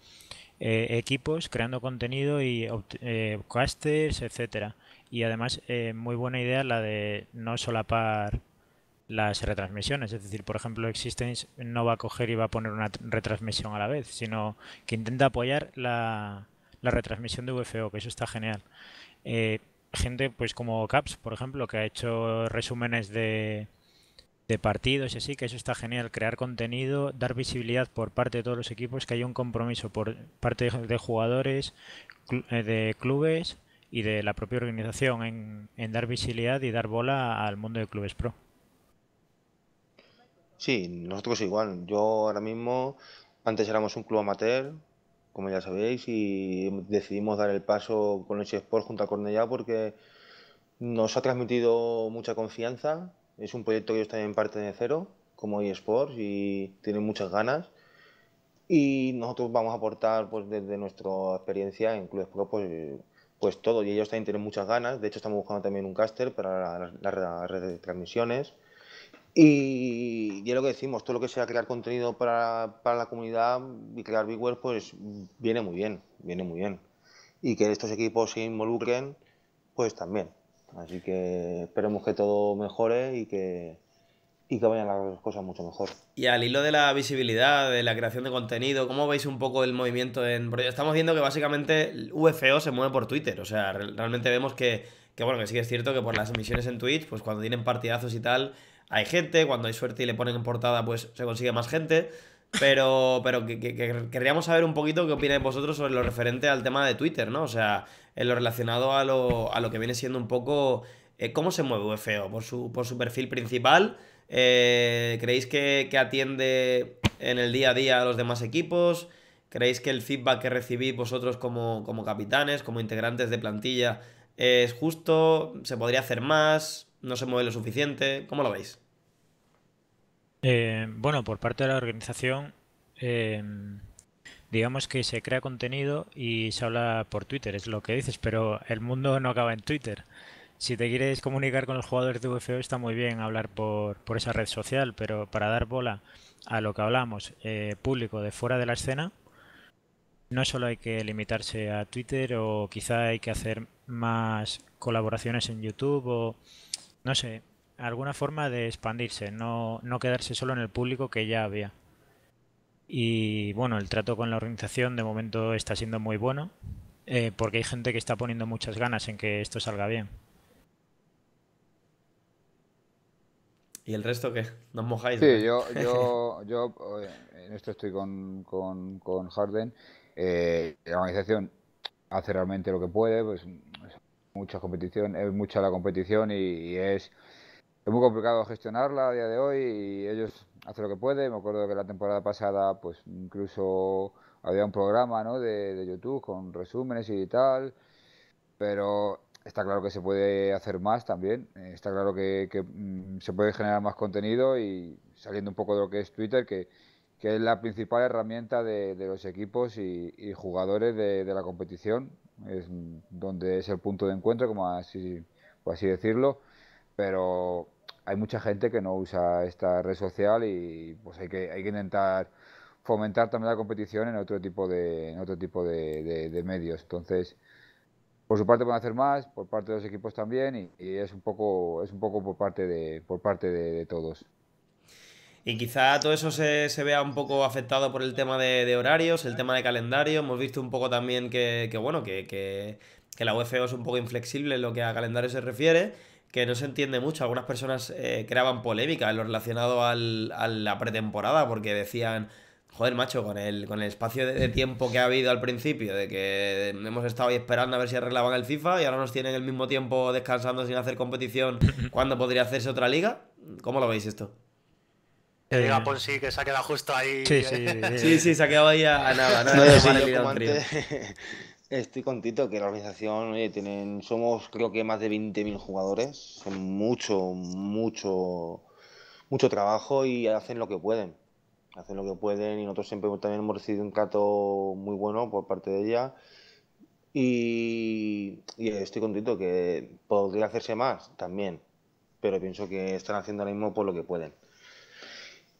eh, equipos creando contenido y eh, casters, etcétera. Y además, eh, muy buena idea la de no solapar las retransmisiones. Es decir, por ejemplo, Existence no va a coger y va a poner una retransmisión a la vez, sino que intenta apoyar la, la retransmisión de UFO, que eso está genial. Eh, gente pues como Caps, por ejemplo, que ha hecho resúmenes de, de partidos y así, que eso está genial. Crear contenido, dar visibilidad por parte de todos los equipos, que haya un compromiso por parte de jugadores, eh, de clubes y de la propia organización en, dar visibilidad y dar bola al mundo de clubes pro. Sí, nosotros igual. Yo ahora mismo, antes éramos un club amateur, como ya sabéis, y decidimos dar el paso con el Sport junto a Cornellá porque nos ha transmitido mucha confianza. Es un proyecto que ellos también parte de cero, como eSports, y tienen muchas ganas. Y nosotros vamos a aportar, pues desde nuestra experiencia en clubes pro, pues pues todo, y ellos también tienen muchas ganas. De hecho, estamos buscando también un caster para las redes de transmisiones. Y, ya lo que decimos, todo lo que sea crear contenido para, la comunidad y crear viewers, pues viene muy bien, viene muy bien. Y que estos equipos se involucren, pues también. Así que esperemos que todo mejore y que, y que vayan las cosas mucho mejor. Y al hilo de la visibilidad, de la creación de contenido, ¿cómo veis un poco el movimiento en...? Estamos viendo que básicamente UFO se mueve por Twitter, o sea, realmente vemos que, que, bueno, que sí que es cierto que por las emisiones en Twitch, pues cuando tienen partidazos y tal, hay gente, cuando hay suerte y le ponen en portada, pues se consigue más gente, pero, pero que, querríamos saber un poquito qué opináis vosotros sobre lo referente al tema de Twitter, ¿no? O sea, en lo relacionado a lo, a lo que viene siendo un poco... Eh, ¿Cómo se mueve UFO? ¿Por su, por su perfil principal? Eh, ¿Creéis que, atiende en el día a día a los demás equipos? ¿Creéis que el feedback que recibís vosotros como, capitanes, como integrantes de plantilla, es justo? ¿Se podría hacer más? ¿No se mueve lo suficiente? ¿Cómo lo veis? Eh, bueno, por parte de la organización, eh, digamos que se crea contenido y se habla por Twitter, es lo que dices, pero el mundo no acaba en Twitter. Si te quieres comunicar con los jugadores de UFO está muy bien hablar por, por esa red social, pero para dar bola a lo que hablamos, eh, público de fuera de la escena, no solo hay que limitarse a Twitter o quizá hay que hacer más colaboraciones en YouTube o no sé, alguna forma de expandirse, no, no quedarse solo en el público que ya había. Y bueno, el trato con la organización de momento está siendo muy bueno, eh, porque hay gente que está poniendo muchas ganas en que esto salga bien. ¿Y el resto qué? ¿Nos mojáis? Sí, yo, yo, yo en esto estoy con, con, con Harden. Eh, la organización hace realmente lo que puede, pues mucha competición, es mucha la competición y es es muy complicado gestionarla a día de hoy y ellos hacen lo que pueden. Me acuerdo que la temporada pasada, pues incluso había un programa ¿no? de, YouTube con resúmenes y tal, pero está claro que se puede hacer más también. Eh, está claro que, mm, se puede generar más contenido y saliendo un poco de lo que es Twitter, que, es la principal herramienta de, los equipos y, jugadores de, la competición, es donde es el punto de encuentro, como así, por así decirlo pero hay mucha gente que no usa esta red social y pues hay que, hay que intentar fomentar también la competición en otro tipo de, en otro tipo de, medios. Entonces, por su parte pueden hacer más, por parte de los equipos también, y, es un poco, es un poco por parte de, por parte de, todos. Y quizá todo eso se, se, vea un poco afectado por el tema de, horarios, el tema de calendario. Hemos visto un poco también que, bueno, que, que, que la UFO es un poco inflexible en lo que a calendario se refiere que no se entiende mucho. Algunas personas eh, creaban polémica en lo relacionado al, a la pretemporada porque decían, joder, macho, con el, con el espacio de, tiempo que ha habido al principio, de que hemos estado ahí esperando a ver si arreglaban el FIFA y ahora nos tienen el mismo tiempo descansando sin hacer competición, ¿cuándo podría hacerse otra liga? ¿Cómo lo veis esto? Que diga eh, Ponsi que se ha quedado justo ahí. Sí, sí, sí, se ha quedado ahí a, nada. nada Estoy contento que la organización, oye, tienen, somos creo que más de 20.000 jugadores, son mucho, mucho, mucho trabajo y hacen lo que pueden. Hacen lo que pueden y nosotros siempre también hemos recibido un trato muy bueno por parte de ella. Y, y estoy contento que podría hacerse más también, pero pienso que están haciendo ahora mismo por lo que pueden.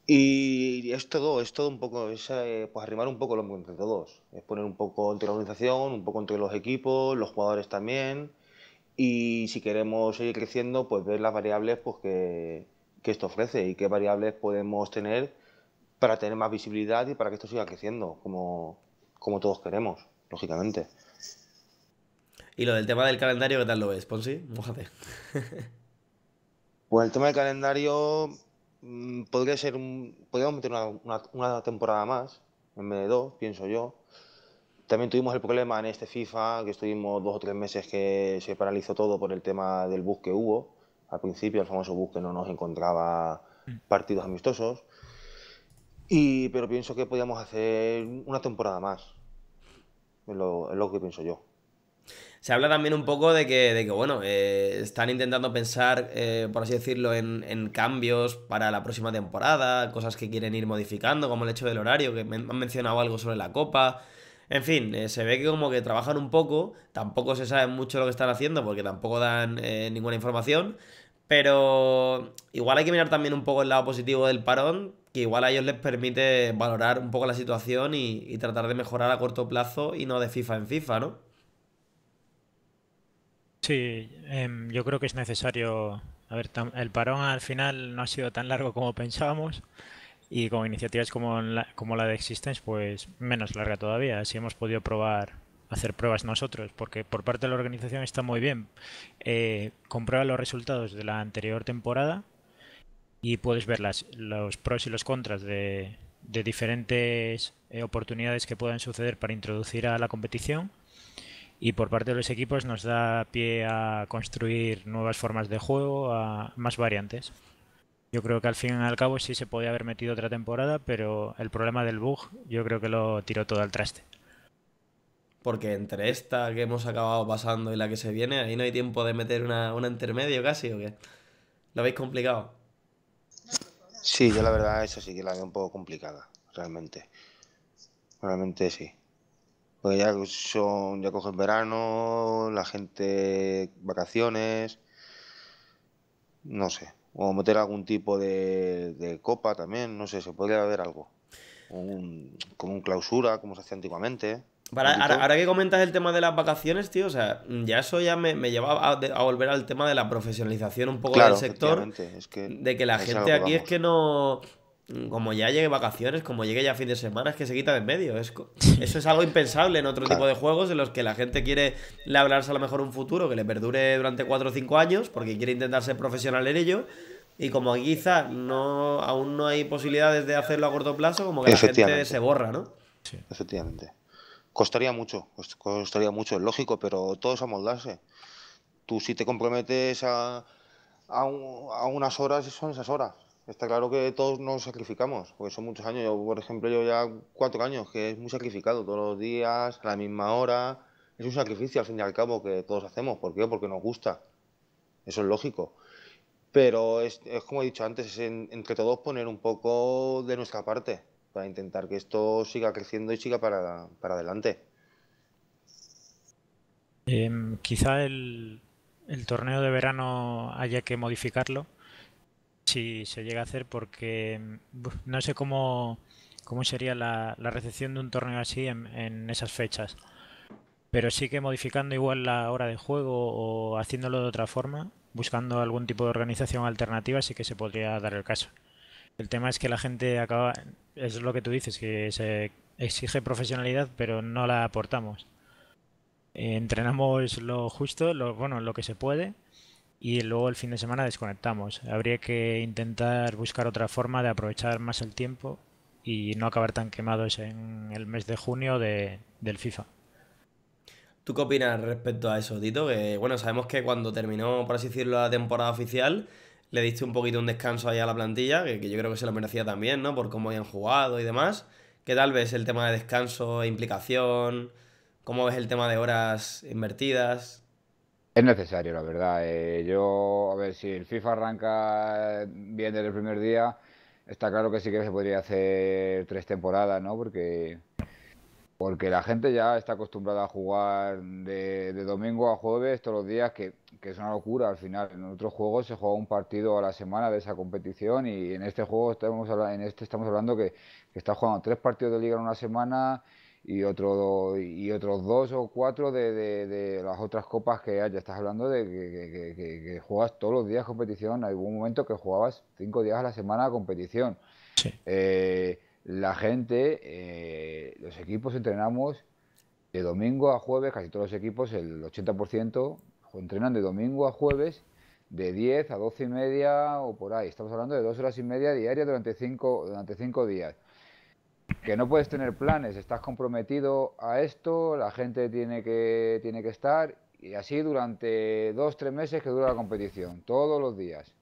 Y es todo, es todo un poco, es eh, pues arrimar un poco lo entre todos, es poner un poco entre la organización, un poco entre los equipos, los jugadores también, y si queremos seguir creciendo, pues ver las variables pues, que, que esto ofrece y qué variables podemos tener para tener más visibilidad y para que esto siga creciendo, como, como todos queremos, lógicamente. Y lo del tema del calendario, ¿qué tal lo ves, Ponsi? Mójate. pues el tema del calendario, Mm, podría ser un. Podríamos meter una, una, temporada más, en vez de dos, pienso yo. También tuvimos el problema en este FIFA, que estuvimos dos o tres meses que se paralizó todo por el tema del bus que hubo. Al principio, el famoso bus que no nos encontraba mm. partidos amistosos. Y, pero pienso que podíamos hacer una temporada más. es lo que pienso yo. Se habla también un poco de que, de que bueno, eh, están intentando pensar, eh, por así decirlo, en, cambios para la próxima temporada, cosas que quieren ir modificando, como el hecho del horario, que han mencionado algo sobre la copa. En fin, eh, se ve que como que trabajan un poco, tampoco se sabe mucho lo que están haciendo porque tampoco dan ninguna información, pero igual hay que mirar también un poco el lado positivo del parón, que igual a ellos les permite valorar un poco la situación y, y tratar de mejorar a corto plazo y no de FIFA en FIFA, ¿no? Sí, em, yo creo que es necesario. A ver, el parón al final no ha sido tan largo como pensábamos y con iniciativas como la, como la de Existence, pues menos larga todavía. Así hemos podido probar, hacer pruebas nosotros, porque por parte de la organización está muy bien. Eh, comprueba los resultados de la anterior temporada y puedes ver las, los pros y los contras de, de diferentes eh, oportunidades que puedan suceder para introducir a la competición y por parte de los equipos nos da pie a construir nuevas formas de juego, a más variantes. Yo creo que al fin y al cabo sí se podía haber metido otra temporada, pero el problema del bug yo creo que lo tiró todo al traste. Porque entre esta que hemos acabado pasando y la que se viene, ahí no hay tiempo de meter una, una intermedio casi, ¿o qué? ¿Lo veis complicado? Sí, yo la verdad esa sí que la veo un poco complicada, realmente. Realmente sí. Porque ya son, ya cogen verano, la gente vacaciones, no sé. O meter algún tipo de, copa también, no sé, se podría ver algo. como un clausura, como se hacía antiguamente. Ahora, que comentas el tema de las vacaciones, tío, o sea, ya eso ya me, lleva a, volver al tema de la profesionalización un poco del sector. de que la gente aquí es que no como ya llegue vacaciones, como llegue ya fin de semana, es que se quita de en medio. eso es algo impensable en otro tipo de juegos en los que la gente quiere labrarse a lo mejor un futuro que le perdure durante 4 o 5 años porque quiere intentar ser profesional en ello. Y como quizá no, aún no hay posibilidades de hacerlo a corto plazo, como que la gente se borra, ¿no? Sí. Efectivamente. Costaría mucho, costaría mucho, es lógico, pero todos a moldarse. Tú si te comprometes a, a, a unas horas, son esas horas Está claro que todos nos sacrificamos, porque son muchos años. Yo, por ejemplo, yo ya cuatro años, que es muy sacrificado, todos los días, a la misma hora. Es un sacrificio, al fin y al cabo, que todos hacemos. ¿Por qué? Porque nos gusta. Eso es lógico. Pero es, como he dicho antes, es entre todos poner un poco de nuestra parte para intentar que esto siga creciendo y siga para, para adelante. Em, quizá el torneo de verano haya que modificarlo si se llega a hacer porque mm, no sé cómo, cómo sería la, recepción de un torneo así en, esas fechas. Pero sí que modificando igual la hora de juego o haciéndolo de otra forma, buscando algún tipo de organización alternativa, sí que se podría dar el caso. El tema es que la gente acaba, es lo que tú dices, que se exige profesionalidad, pero no la aportamos. entrenamos lo justo, lo, bueno, lo que se puede, y luego el fin de semana desconectamos. Habría que intentar buscar otra forma de aprovechar más el tiempo y no acabar tan quemados en el mes de junio de, del FIFA. ¿Tú qué opinas respecto a eso, Tito? Que bueno, sabemos que cuando terminó, por así decirlo, la temporada oficial, le diste un poquito un descanso ahí a la plantilla, que, que yo creo que se lo merecía también, ¿no? Por cómo habían jugado y demás. ¿Qué tal ves el tema de descanso e implicación? ¿Cómo ves el tema de horas invertidas? Es necesario, la verdad. Eh, yo, a ver, si el FIFA arranca bien desde el primer día, está claro que sí que se podría hacer tres temporadas, ¿no? Porque, porque la gente ya está acostumbrada a jugar de, domingo a jueves todos los días, que, es una locura al final. En otros juegos se juega un partido a la semana de esa competición y en este juego estamos hablando, en este estamos hablando que, que está jugando tres partidos de liga en una semana y, otro, y otros dos o cuatro de, de, las otras copas que haya. Estás hablando de que, que, juegas todos los días competición. Hay un momento que jugabas cinco días a la semana competición. Eh, la gente, eh, los equipos entrenamos de domingo a jueves, casi todos los equipos, el 80% entrenan de domingo a jueves de 10 a 12 y media o por ahí. Estamos hablando de dos horas y media diarias durante cinco, durante cinco días que no puedes tener planes, estás comprometido a esto, la gente tiene que, tiene que estar y así durante dos, tres meses que dura la competición, todos los días.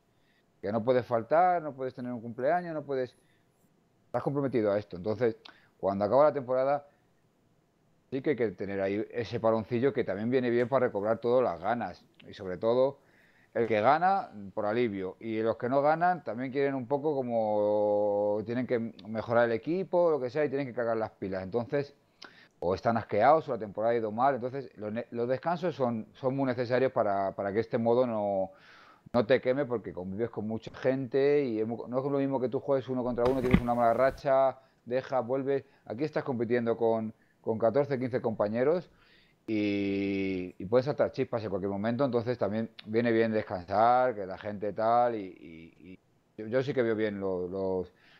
Que no puedes faltar, no puedes tener un cumpleaños, no puedes... Estás comprometido a esto. Entonces, cuando acaba la temporada, sí que hay que tener ahí ese paloncillo que también viene bien para recobrar todas las ganas. Y sobre todo, el que gana por alivio y los que no ganan también quieren un poco como tienen que mejorar el equipo, lo que sea, y tienen que cagar las pilas. Entonces, o están asqueados o la temporada ha ido mal. Entonces, los, descansos son, son muy necesarios para, para que este modo no, no te queme porque convives con mucha gente y no es lo mismo que tú juegues uno contra uno, tienes una mala racha, deja, vuelve. Aquí estás compitiendo con, con 14, 15 compañeros y, y pueden saltar chispas en cualquier momento, entonces también viene bien descansar, que la gente tal, y, yo, sí que veo bien los,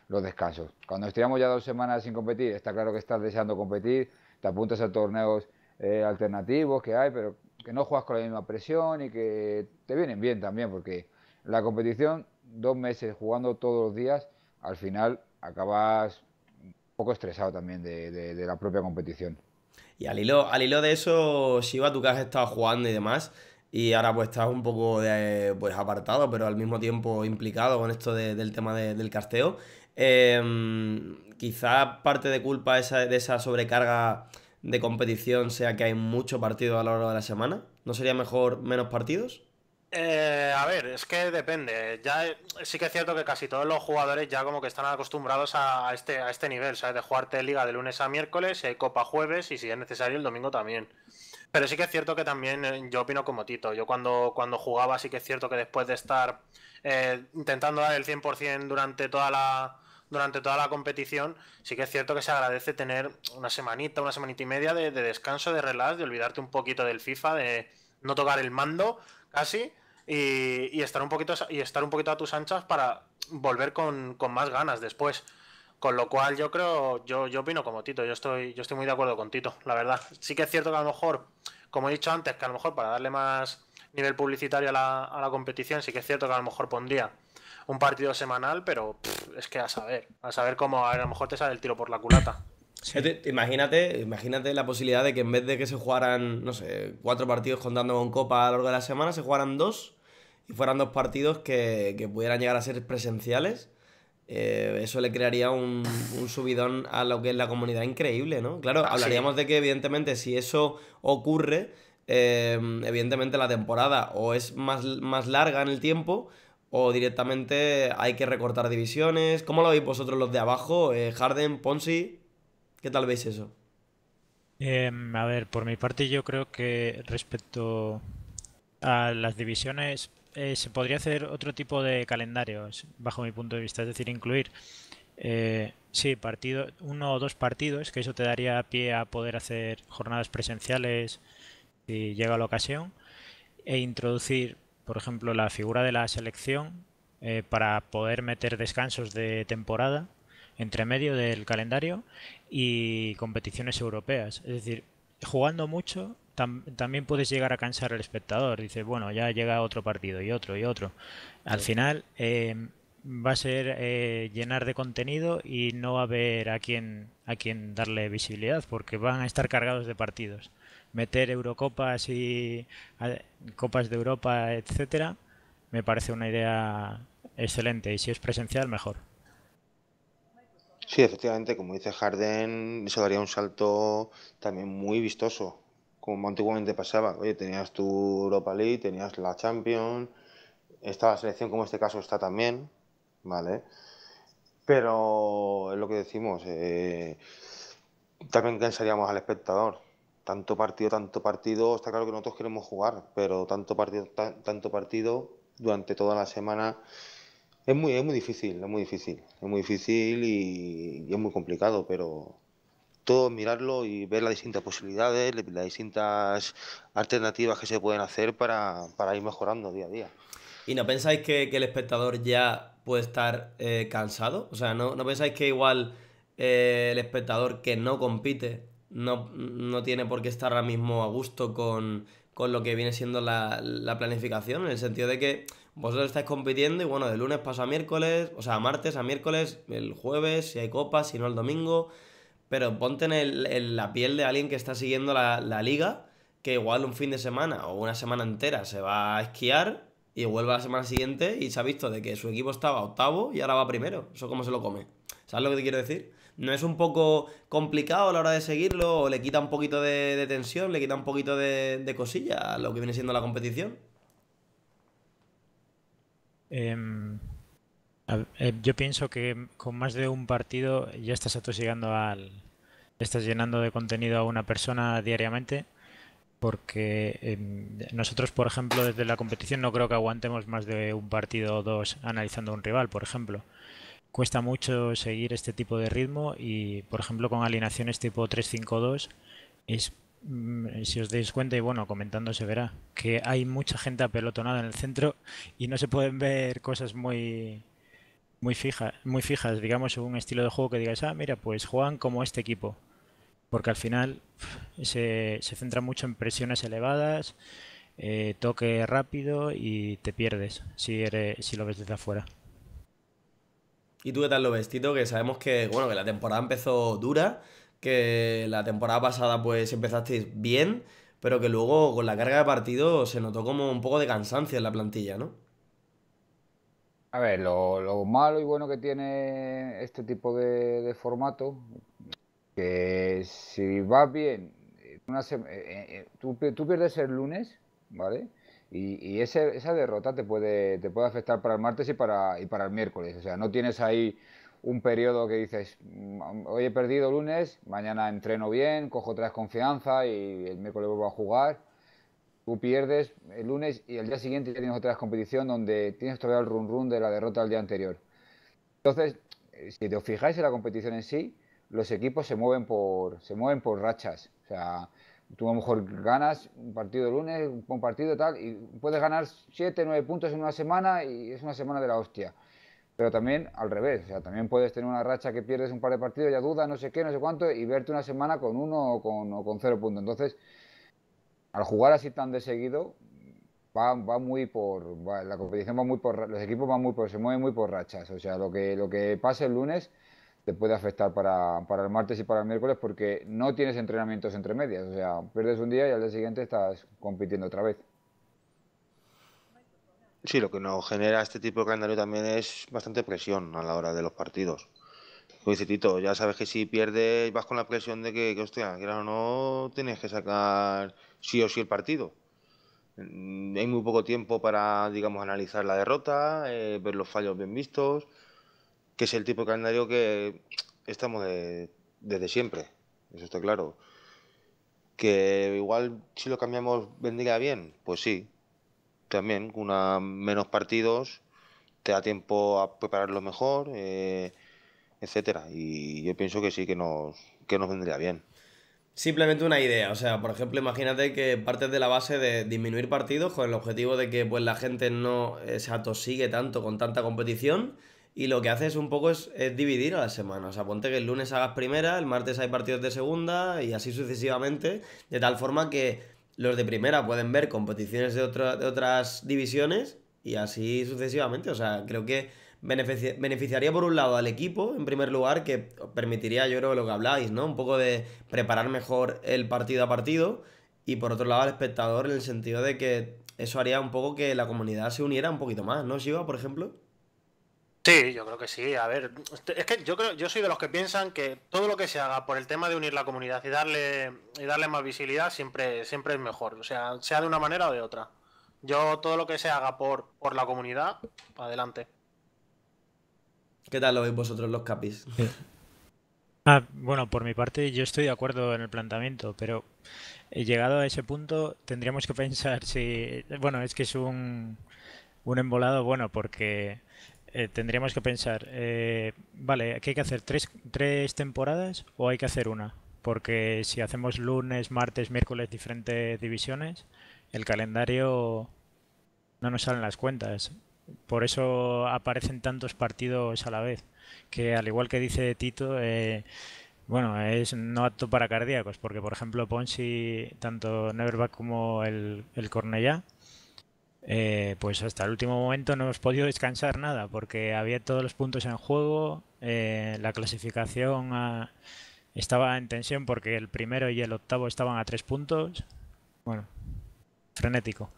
los, descansos. Cuando estiramos ya dos semanas sin competir, está claro que estás deseando competir, te apuntas a torneos eh, alternativos que hay, pero que no juegas con la misma presión y que te vienen bien también, porque la competición, dos meses jugando todos los días, al final acabas un poco estresado también de la propia competición. Y al hilo, al hilo de eso, Shiva, tú que has estado jugando y demás, y ahora pues estás un poco pues apartado, pero al mismo tiempo implicado con esto del tema del casteo. Em, quizá parte de culpa esa, de esa sobrecarga de competición sea que hay mucho partido a lo largo de la semana. ¿No sería mejor menos partidos? Eh, a ver, es que depende. Ya sí que es cierto que casi todos los jugadores ya como que están acostumbrados a este, a este nivel, ¿sabes? De jugarte liga de lunes a miércoles, hay copa jueves y si es necesario el domingo también. Pero sí que es cierto que también eh, yo opino como Tito. Yo cuando, cuando jugaba sí que es cierto que después de estar eh, intentando dar el 100% durante toda la durante toda la competición, sí que es cierto que se agradece tener una semanita, una semanita y media de, descanso, de relax, de olvidarte un poquito del FIFA, de no tocar el mando casi y, estar un poquito y estar un poquito a tus anchas para volver con, con más ganas después. Con lo cual yo creo, yo, yo opino como Tito, yo estoy, yo estoy muy de acuerdo con Tito, la verdad. Sí que es cierto que a lo mejor, como he dicho antes, que a lo mejor para darle más nivel publicitario a la, a la competición, sí que es cierto que a lo mejor pondría un partido semanal, pero es que a saber, a saber cómo a lo mejor te sale el tiro por la culata. Imagínate, imagínate la posibilidad de que en vez de que se jugaran, no sé, cuatro partidos contando con Copa a lo largo de la semana, se jugaran dos y fueran dos partidos que, que pudieran llegar a ser presenciales eh, eso le crearía un, subidón a lo que es la comunidad increíble, ¿no? Claro, ah, hablaríamos de que evidentemente si eso ocurre, em, evidentemente la temporada o es más, más larga en el tiempo o directamente hay que recortar divisiones. ¿Cómo lo veis vosotros los de abajo? Eh, Harden, Ponzi, ¿qué tal veis eso? Em, a ver, por mi parte yo creo que respecto a las divisiones eh, se podría hacer otro tipo de calendarios, bajo mi punto de vista, es decir, incluir, eh, sí, partido, uno o dos partidos, que eso te daría pie a poder hacer jornadas presenciales si llega la ocasión, e introducir, por ejemplo, la figura de la selección eh, para poder meter descansos de temporada entre medio del calendario y competiciones europeas. Es decir, jugando mucho también puedes llegar a cansar al espectador. Dices, bueno, ya llega otro partido y otro y otro. Al final eh, va a ser eh, llenar de contenido y no va a haber a quién, a quién darle visibilidad porque van a estar cargados de partidos. Meter Eurocopas y Copas de Europa, etcétera, me parece una idea excelente y si es presencial, mejor. Sí, efectivamente, como dice Harden, eso daría un salto también muy vistoso como antiguamente pasaba. Oye, tenías tu Europa League, tenías la Champions, esta selección como este caso está también, ¿vale? Pero es lo que decimos, eh, también cansaríamos al espectador. Tanto partido, tanto partido, está claro que nosotros queremos jugar, pero tanto partido, tanto partido durante toda la semana es muy, es muy difícil, es muy difícil, es muy difícil y es muy complicado, pero todo mirarlo y ver las distintas posibilidades, las distintas alternativas que se pueden hacer para, ir mejorando día a día. ¿Y no pensáis que, el espectador ya puede estar eh, cansado? O sea, ¿no, pensáis que igual eh, el espectador que no compite no, no, tiene por qué estar ahora mismo a gusto con, lo que viene siendo la, la, planificación? En el sentido de que vosotros estáis compitiendo y bueno, de lunes paso a miércoles, o sea, a martes a miércoles, el jueves, si hay copas, si no el domingo pero ponte en, la piel de alguien que está siguiendo la, liga, que igual un fin de semana o una semana entera se va a esquiar y vuelve la semana siguiente y se ha visto de que su equipo estaba octavo y ahora va primero. ¿Eso cómo se lo come? ¿Sabes lo que te quiero decir? ¿No es un poco complicado a la hora de seguirlo o le quita un poquito de, tensión, le quita un poquito de, cosilla a lo que viene siendo la competición? Em, eh, yo pienso que con más de un partido ya estás atosigando al. Estás llenando de contenido a una persona diariamente. Porque em, nosotros, por ejemplo, desde la competición no creo que aguantemos más de un partido o dos analizando un rival, por ejemplo. Cuesta mucho seguir este tipo de ritmo y, por ejemplo, con alineaciones tipo 3-5-2 es mm, si os dais cuenta, y bueno, comentando se verá, que hay mucha gente apelotonada en el centro y no se pueden ver cosas muy, muy, fija, muy fijas, digamos, un estilo de juego que digas, ah, mira, pues juegan como este equipo. Porque al final se, se centra mucho en presiones elevadas, eh, toque rápido y te pierdes si, eres, si lo ves desde afuera. ¿Y tú qué tal lo ves, Tito? Que sabemos que, bueno, que la temporada empezó dura, que la temporada pasada pues empezasteis bien, pero que luego con la carga de partido se notó como un poco de cansancio en la plantilla, ¿no? A ver, lo, malo y bueno que tiene este tipo de, formato, que si vas bien, una eh, eh, eh, tú, tú, pierdes el lunes, ¿vale? Y, esa derrota te puede, te puede afectar para el martes y para, y para el miércoles. O sea, no tienes ahí un periodo que dices, mm, hoy he perdido lunes, mañana entreno bien, cojo otra confianza y el miércoles vuelvo a jugar. Tú pierdes el lunes y el día siguiente ya tienes otra competición donde tienes todavía el run run de la derrota del día anterior. Entonces, eh, si te fijáis en la competición en sí, los equipos se mueven por, se mueven por rachas. Tú a lo mejor ganas un partido el lunes, un partido tal, y puedes ganar 7, 9 puntos en una semana y es una semana de la hostia. Pero también al revés, o sea, también puedes tener una racha que pierdes un par de partidos, ya duda, no sé qué, no sé cuánto, y verte una semana con uno o con, o con cero puntos. Entonces, al jugar así tan de seguido, va, va muy por, la competición va muy por, los equipos van muy por, se mueven muy por rachas. O sea, lo que, lo que pase el lunes te puede afectar para, para, el martes y para el miércoles porque no tienes entrenamientos entre medias. O sea, pierdes un día y al día siguiente estás compitiendo otra vez. Sí, lo que nos genera este tipo de calendario también es bastante presión a la hora de los partidos. Como dice Tito, ya sabes que si pierdes vas con la presión de que, que hostia, claro, no tienes que sacar sí o sí el partido. Mm, hay muy poco tiempo para, digamos, analizar la derrota, eh, ver los fallos bien vistos que es el tipo de calendario que estamos desde siempre, eso está claro. Que igual si lo cambiamos vendría bien, pues sí, también, una menos partidos te da tiempo a prepararlo mejor, eh, etcétera. Y yo pienso que sí que nos, que nos vendría bien. Simplemente una idea, o sea, por ejemplo, imagínate que partes de la base de disminuir partidos con el objetivo de que pues la gente no eh, se atosigue tanto con tanta competición y lo que haces un poco es, dividir a la semana. O sea, ponte que el lunes hagas primera, el martes hay partidos de segunda y así sucesivamente, de tal forma que los de primera pueden ver competiciones de, de otras divisiones y así sucesivamente. O sea, creo que beneficiaría por un lado al equipo, en primer lugar, que permitiría, yo creo, lo que habláis, ¿no? Un poco de preparar mejor el partido a partido y por otro lado al espectador en el sentido de que eso haría un poco que la comunidad se uniera un poquito más, ¿no, Shiva, por ejemplo? Sí, yo creo que sí. A ver, es que yo creo, yo soy de los que piensan que todo lo que se haga por el tema de unir la comunidad y darle y darle más visibilidad siempre, siempre es mejor. O sea, sea de una manera o de otra. Yo todo lo que se haga por, por la comunidad, adelante. ¿Qué tal lo veis vosotros los capis? Ah, bueno, por mi parte yo estoy de acuerdo en el planteamiento, pero llegado a ese punto tendríamos que pensar si, bueno, es que es un, un embolado bueno porque eh, tendríamos que pensar, eh, vale, ¿qué hay que hacer? ¿Tres, ¿Tres temporadas o hay que hacer una? Porque si hacemos lunes, martes, miércoles diferentes divisiones, el calendario no nos salen las cuentas. Por eso aparecen tantos partidos a la vez. Que al igual que dice Tito, eh, bueno, es no apto para cardíacos. Porque, por ejemplo, Ponsi, tanto Neverback como el, el Cornellá, eh, pues hasta el último momento no hemos podido descansar nada porque había todos los puntos en juego, eh, la clasificación ah, estaba en tensión porque el primero y el octavo estaban a tres puntos. Bueno, frenético.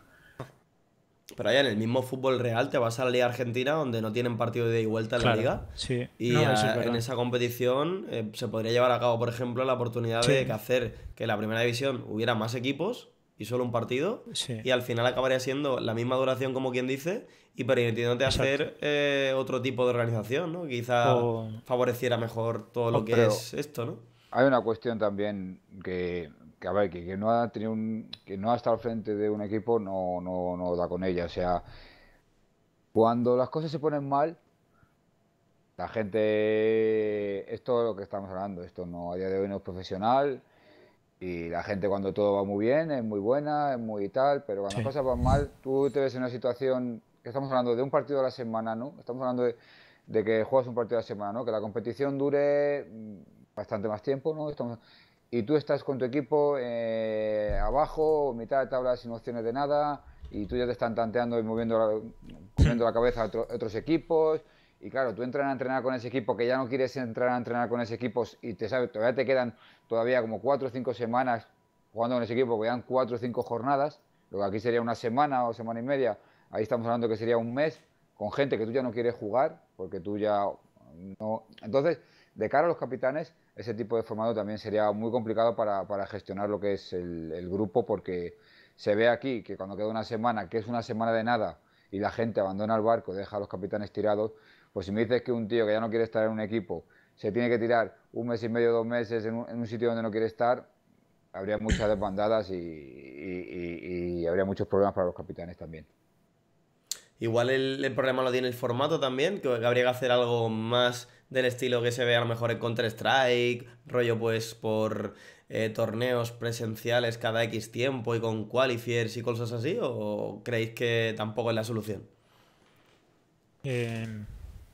Pero allá en el mismo fútbol real te vas a la Liga Argentina donde no tienen partido de ida y vuelta en la liga. Sí. Y en esa competición eh, se podría llevar a cabo, por ejemplo, la oportunidad de hacer que la primera división hubiera más equipos y solo un partido. Y al final acabaría siendo la misma duración, como quien dice, y permitiéndote hacer eh, otro tipo de organización, ¿no? Quizá favoreciera mejor todo lo que es esto, ¿no? Hay una cuestión también que, que a ver, que, no ha tenido un, que no ha estado al frente de un equipo no, no, no da con ella. O sea, cuando las cosas se ponen mal, la gente, esto es lo que estamos hablando, esto no a día de hoy no es profesional, y la gente cuando todo va muy bien es muy buena, es muy tal, pero cuando las cosas van mal, tú te ves en una situación que estamos hablando de un partido a la semana, ¿no? Estamos hablando de, que juegas un partido a la semana, ¿no? Que la competición dure mm, bastante más tiempo, ¿no? y tú estás con tu equipo eh, abajo, mitad de tabla sin opciones de nada, y tú ya te están tanteando y moviendo la, moviendo la cabeza a otros equipos, y claro, tú entras a entrenar con ese equipo que ya no quieres entrar a entrenar con ese equipo y te sabes, todavía te quedan todavía como cuatro o cinco semanas jugando con ese equipo, que quedan cuatro o cinco jornadas, lo que aquí sería una semana o semana y media, ahí estamos hablando que sería un mes, con gente que tú ya no quieres jugar, porque tú ya no... Entonces, de cara a los capitanes, ese tipo de formato también sería muy complicado para, para gestionar lo que es el, grupo, porque se ve aquí que cuando queda una semana, que es una semana de nada, y la gente abandona el barco, deja a los capitanes tirados, pues si me dices que un tío que ya no quiere estar en un equipo se tiene que tirar un mes y medio, dos meses en un, en un sitio donde no quiere estar, habría muchas desbandadas y, y, y, habría muchos problemas para los capitanes también. Igual el, el, problema lo tiene el formato también, que habría que hacer algo más del estilo que se ve a lo mejor en Counter-Strike, rollo pues por eh, torneos presenciales cada X tiempo y con qualifiers y cosas así, o creéis que tampoco es la solución? Eh,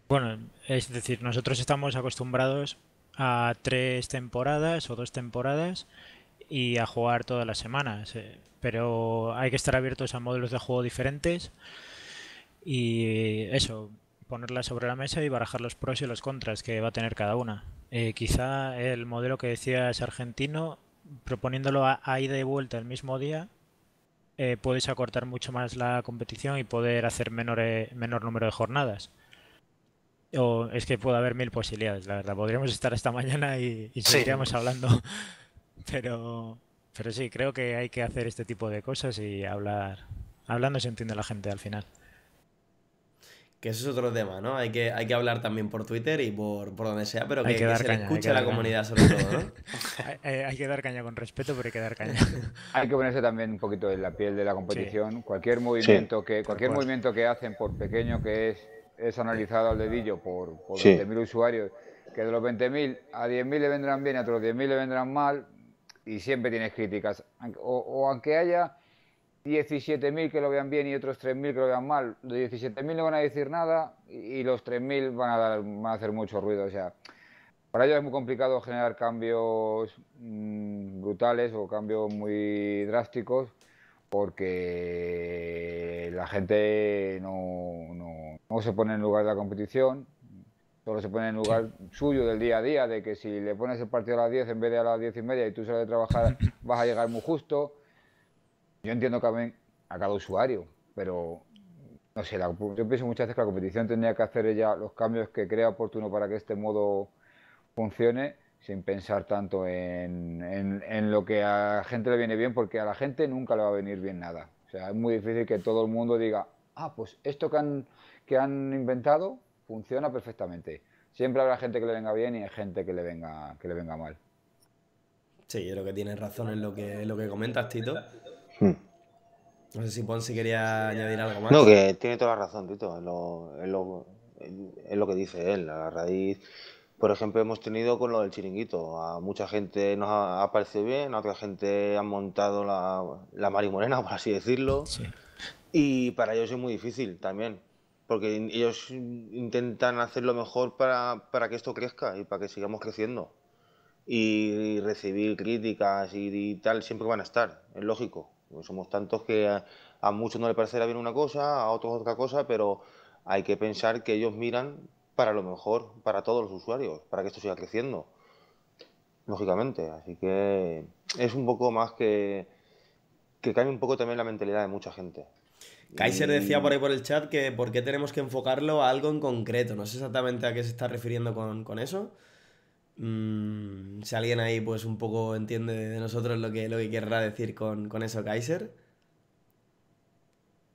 bueno, es decir, nosotros estamos acostumbrados a tres temporadas o dos temporadas y a jugar todas las semanas. Eh, pero hay que estar abiertos a modelos de juego diferentes y eso, ponerla sobre la mesa y barajar los pros y los contras que va a tener cada una. Eh, quizá el modelo que decías argentino, proponiéndolo a, ida y vuelta el mismo día, eh, puedes acortar mucho más la competición y poder hacer menor, menor número de jornadas. O es que puede haber mil posibilidades, la verdad. Podríamos estar esta mañana y, y seguiríamos sí. hablando. Pero, pero sí, creo que hay que hacer este tipo de cosas y hablar. Hablando se entiende la gente al final. Que eso es otro tema, ¿no? Hay que, hay que hablar también por Twitter y por, por donde sea, pero que, que, que se caña, escuche a la comunidad sobre todo, ¿no? hay, hay, que dar caña con respeto, pero hay que dar caña. hay que ponerse también un poquito en la piel de la competición. Sí. Cualquier movimiento sí. que cualquier movimiento que hacen, por pequeño que es, es analizado al dedillo por, por sí. 20.000 usuarios, que de los 20.000 a 10.000 le vendrán bien, a otros 10.000 le vendrán mal, y siempre tienes críticas. O, o aunque haya 17.000 que lo vean bien y otros 3.000 que lo vean mal, de 17.000 no van a decir nada y los 3.000 van, a dar, van a hacer mucho ruido. O sea, para ellos es muy complicado generar cambios mmm, brutales o cambios muy drásticos porque la gente no, no, no, se pone en lugar de la competición, solo se pone en lugar suyo del día a día, de que si le pones el partido a las 10 en vez de a las 10 y media y tú sales de trabajar vas a llegar muy justo yo entiendo que a cada usuario, pero no sé, la, yo pienso muchas veces que la competición tendría que hacer ella los cambios que crea oportuno para que este modo funcione sin pensar tanto en, en, en, lo que a la gente le viene bien, porque a la gente nunca le va a venir bien nada. O sea, es muy difícil que todo el mundo diga, ah, pues esto que han, que han inventado funciona perfectamente. Siempre habrá gente que le venga bien y hay gente que le venga, que le venga mal. Sí, yo creo que tienes razón en lo que, en lo que comentas, Tito. Hmm. No sé si Ponsi quería añadir algo más. No, que tiene toda la razón, Tito, en lo, en lo, en lo que dice él. A raíz, por ejemplo, hemos tenido con lo del chiringuito. A mucha gente nos ha, ha parecido bien, a otra gente han montado la, la marimorena, por así decirlo. Sí. Y para ellos es muy difícil también, porque ellos intentan hacer lo mejor para, para que esto crezca y para que sigamos creciendo. Y recibir críticas y, tal siempre van a estar, es lógico somos tantos que a, a, muchos no le parecerá bien una cosa, a otros otra cosa, pero hay que pensar que ellos miran para lo mejor, para todos los usuarios, para que esto siga creciendo, lógicamente. Así que es un poco más que, que cambie un poco también la mentalidad de mucha gente. Kaiser decía por ahí por el chat que por qué tenemos que enfocarlo a algo en concreto. No sé exactamente a qué se está refiriendo con, con eso. Mm, si alguien ahí pues un poco entiende de nosotros lo que, lo que querrá decir con, con eso Kaiser.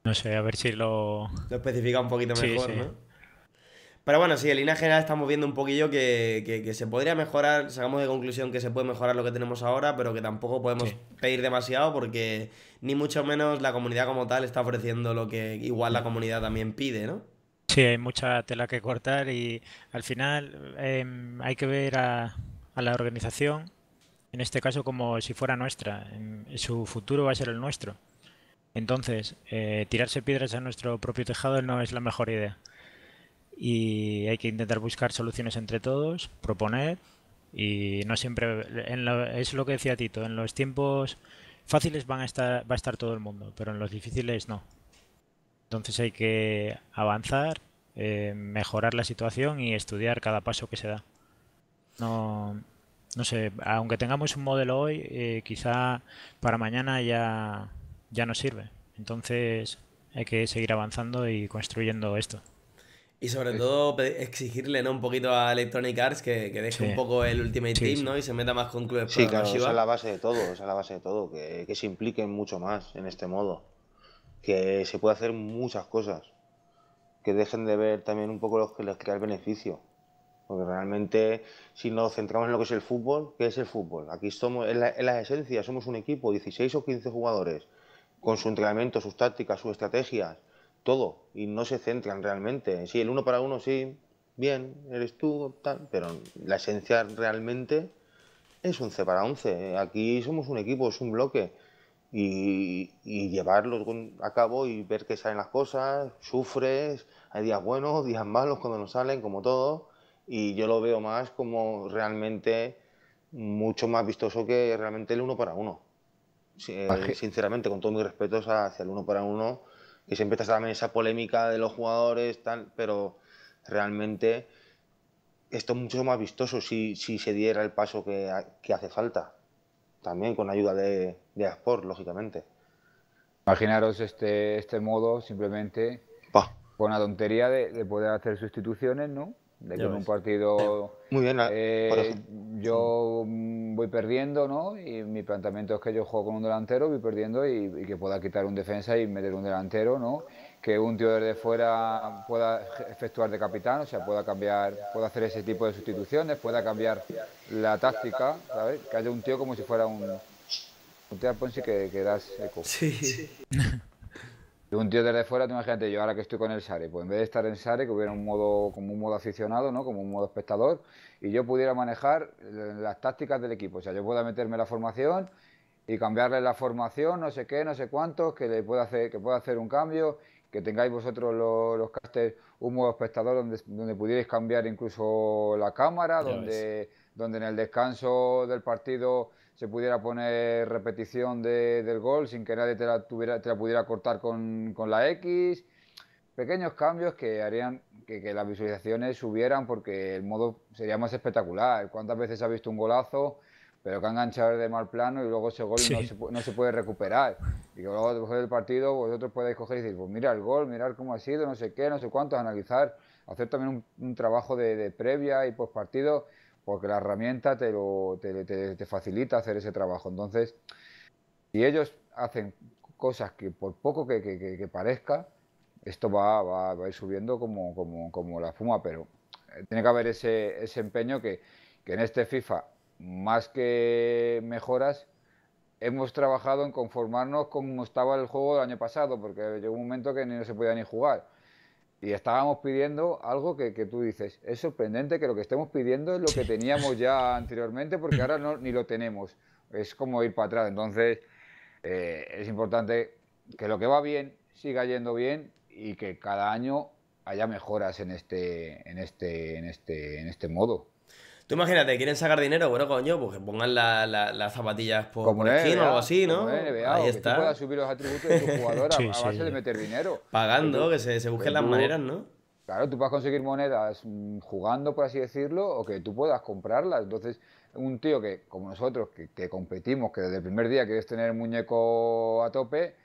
No sé, a ver si lo... Lo especifica un poquito mejor, sí, sí. ¿no? Pero bueno, sí, en línea general estamos viendo un poquillo que, que, que, se podría mejorar, sacamos de conclusión que se puede mejorar lo que tenemos ahora, pero que tampoco podemos sí. pedir demasiado porque ni mucho menos la comunidad como tal está ofreciendo lo que igual la comunidad también pide, ¿no? Sí, hay mucha tela que cortar y al final eh, hay que ver a, a, la organización, en este caso como si fuera nuestra. Su futuro va a ser el nuestro. Entonces, eh, tirarse piedras a nuestro propio tejado no es la mejor idea. Y hay que intentar buscar soluciones entre todos, proponer y no siempre en es lo que decía Tito, en los tiempos fáciles van a estar, va a estar todo el mundo, pero en los difíciles no. Entonces hay que avanzar, eh, mejorar la situación y estudiar cada paso que se da. No, no sé, aunque tengamos un modelo hoy, eh, quizá para mañana ya, ya no sirve. Entonces hay que seguir avanzando y construyendo esto. Y sobre todo exigirle ¿no? un poquito a Electronic Arts que, deje un poco el Ultimate Team ¿no? y se meta más con clubes Sí, claro, esa es la base de todo, esa es la base de todo, que, que se impliquen mucho más en este modo. Que se puede hacer muchas cosas. Que dejen de ver también un poco los que les crea el beneficio. Porque realmente, si nos centramos en lo que es el fútbol, ¿qué es el fútbol? Aquí somos, en la, en la esencia, somos un equipo, 16 o 15 jugadores, con su entrenamiento, sus tácticas, sus estrategias, todo. Y no se centran realmente. Sí, el uno para uno, sí, bien, eres tú, tal, pero la esencia realmente es un C para 11. Aquí somos un equipo, es un bloque. Y, y llevarlo a cabo y ver que salen las cosas, sufres, hay días buenos, días malos cuando no salen, como todo y yo lo veo más como realmente mucho más vistoso que realmente el uno para uno. Sinceramente, con todo mi respeto hacia el uno para uno, que siempre está también esa polémica de los jugadores, tal, pero realmente esto es mucho más vistoso si, si se diera el paso que, que, hace falta. También con ayuda de, de Asport, lógicamente. Imaginaros este, este modo simplemente con la tontería de, de poder hacer sustituciones, ¿no? De que en un partido Muy bien, eh, yo voy perdiendo, ¿no? Y mi planteamiento es que yo juego con un delantero, voy perdiendo y, que pueda quitar un defensa y meter un delantero, ¿no? Que un tío desde fuera pueda efectuar de capitán, o sea, pueda cambiar, pueda hacer ese tipo de sustituciones, pueda cambiar la táctica, ¿sabes? Que haya un tío como si fuera un... Un tío Ponzi que, que das eco. Sí. un tío desde fuera, tú imagínate, yo ahora que estoy con el Sare, pues en vez de estar en Sare, que hubiera un modo, como un modo aficionado, ¿no? Como un modo espectador, y yo pudiera manejar las tácticas del equipo. O sea, yo pueda meterme la formación y cambiarle la formación, no sé qué, no sé cuántos, que le pueda hacer, que pueda hacer un cambio, que tengáis vosotros los, los casters un modo espectador donde, donde pudierais cambiar incluso la cámara, donde, donde en el descanso del partido se pudiera poner repetición de, del gol sin que nadie te la, tuviera, te la pudiera cortar con, con la X. Pequeños cambios que harían que, que, las visualizaciones subieran porque el modo sería más espectacular. ¿Cuántas veces ha visto un golazo, pero que ha enganchado de mal plano y luego ese gol no, se, no, se, puede recuperar? Y que luego después del partido vosotros podéis coger y decir, pues mira el gol, mirar cómo ha sido, no sé qué, no sé cuánto, analizar, hacer también un, un trabajo de, de previa y post partido porque la herramienta te, lo, te, te, facilita hacer ese trabajo. Entonces, si ellos hacen cosas que por poco que, que, parezca, esto va, va, va, a ir subiendo como, como, como la fuma, pero eh, tiene que haber ese, ese empeño que, que en este FIFA, más que mejoras, hemos trabajado en conformarnos como estaba el juego del año pasado, porque llegó un momento que no se podía ni jugar y estábamos pidiendo algo que, que, tú dices, es sorprendente que lo que estemos pidiendo es lo que teníamos ya anteriormente, porque ahora no, ni lo tenemos. Es como ir para atrás. Entonces, eh, es importante que lo que va bien siga yendo bien y que cada año haya mejoras en este, en este, en este, en este modo. Tú imagínate, quieren sacar dinero, bueno, coño, pues que pongan la, la, las zapatillas por, como skin o algo así, ¿no? NBA, Ahí está. Que tú puedas subir los atributos de tu jugador sí, a, a, base sí. de meter dinero. Pagando, que se, se busquen las maneras, ¿no? Claro, tú puedas conseguir monedas mm, jugando, por así decirlo, o que tú puedas comprarlas. Entonces, un tío que, como nosotros, que, que competimos, que desde el primer día quieres tener el muñeco a tope,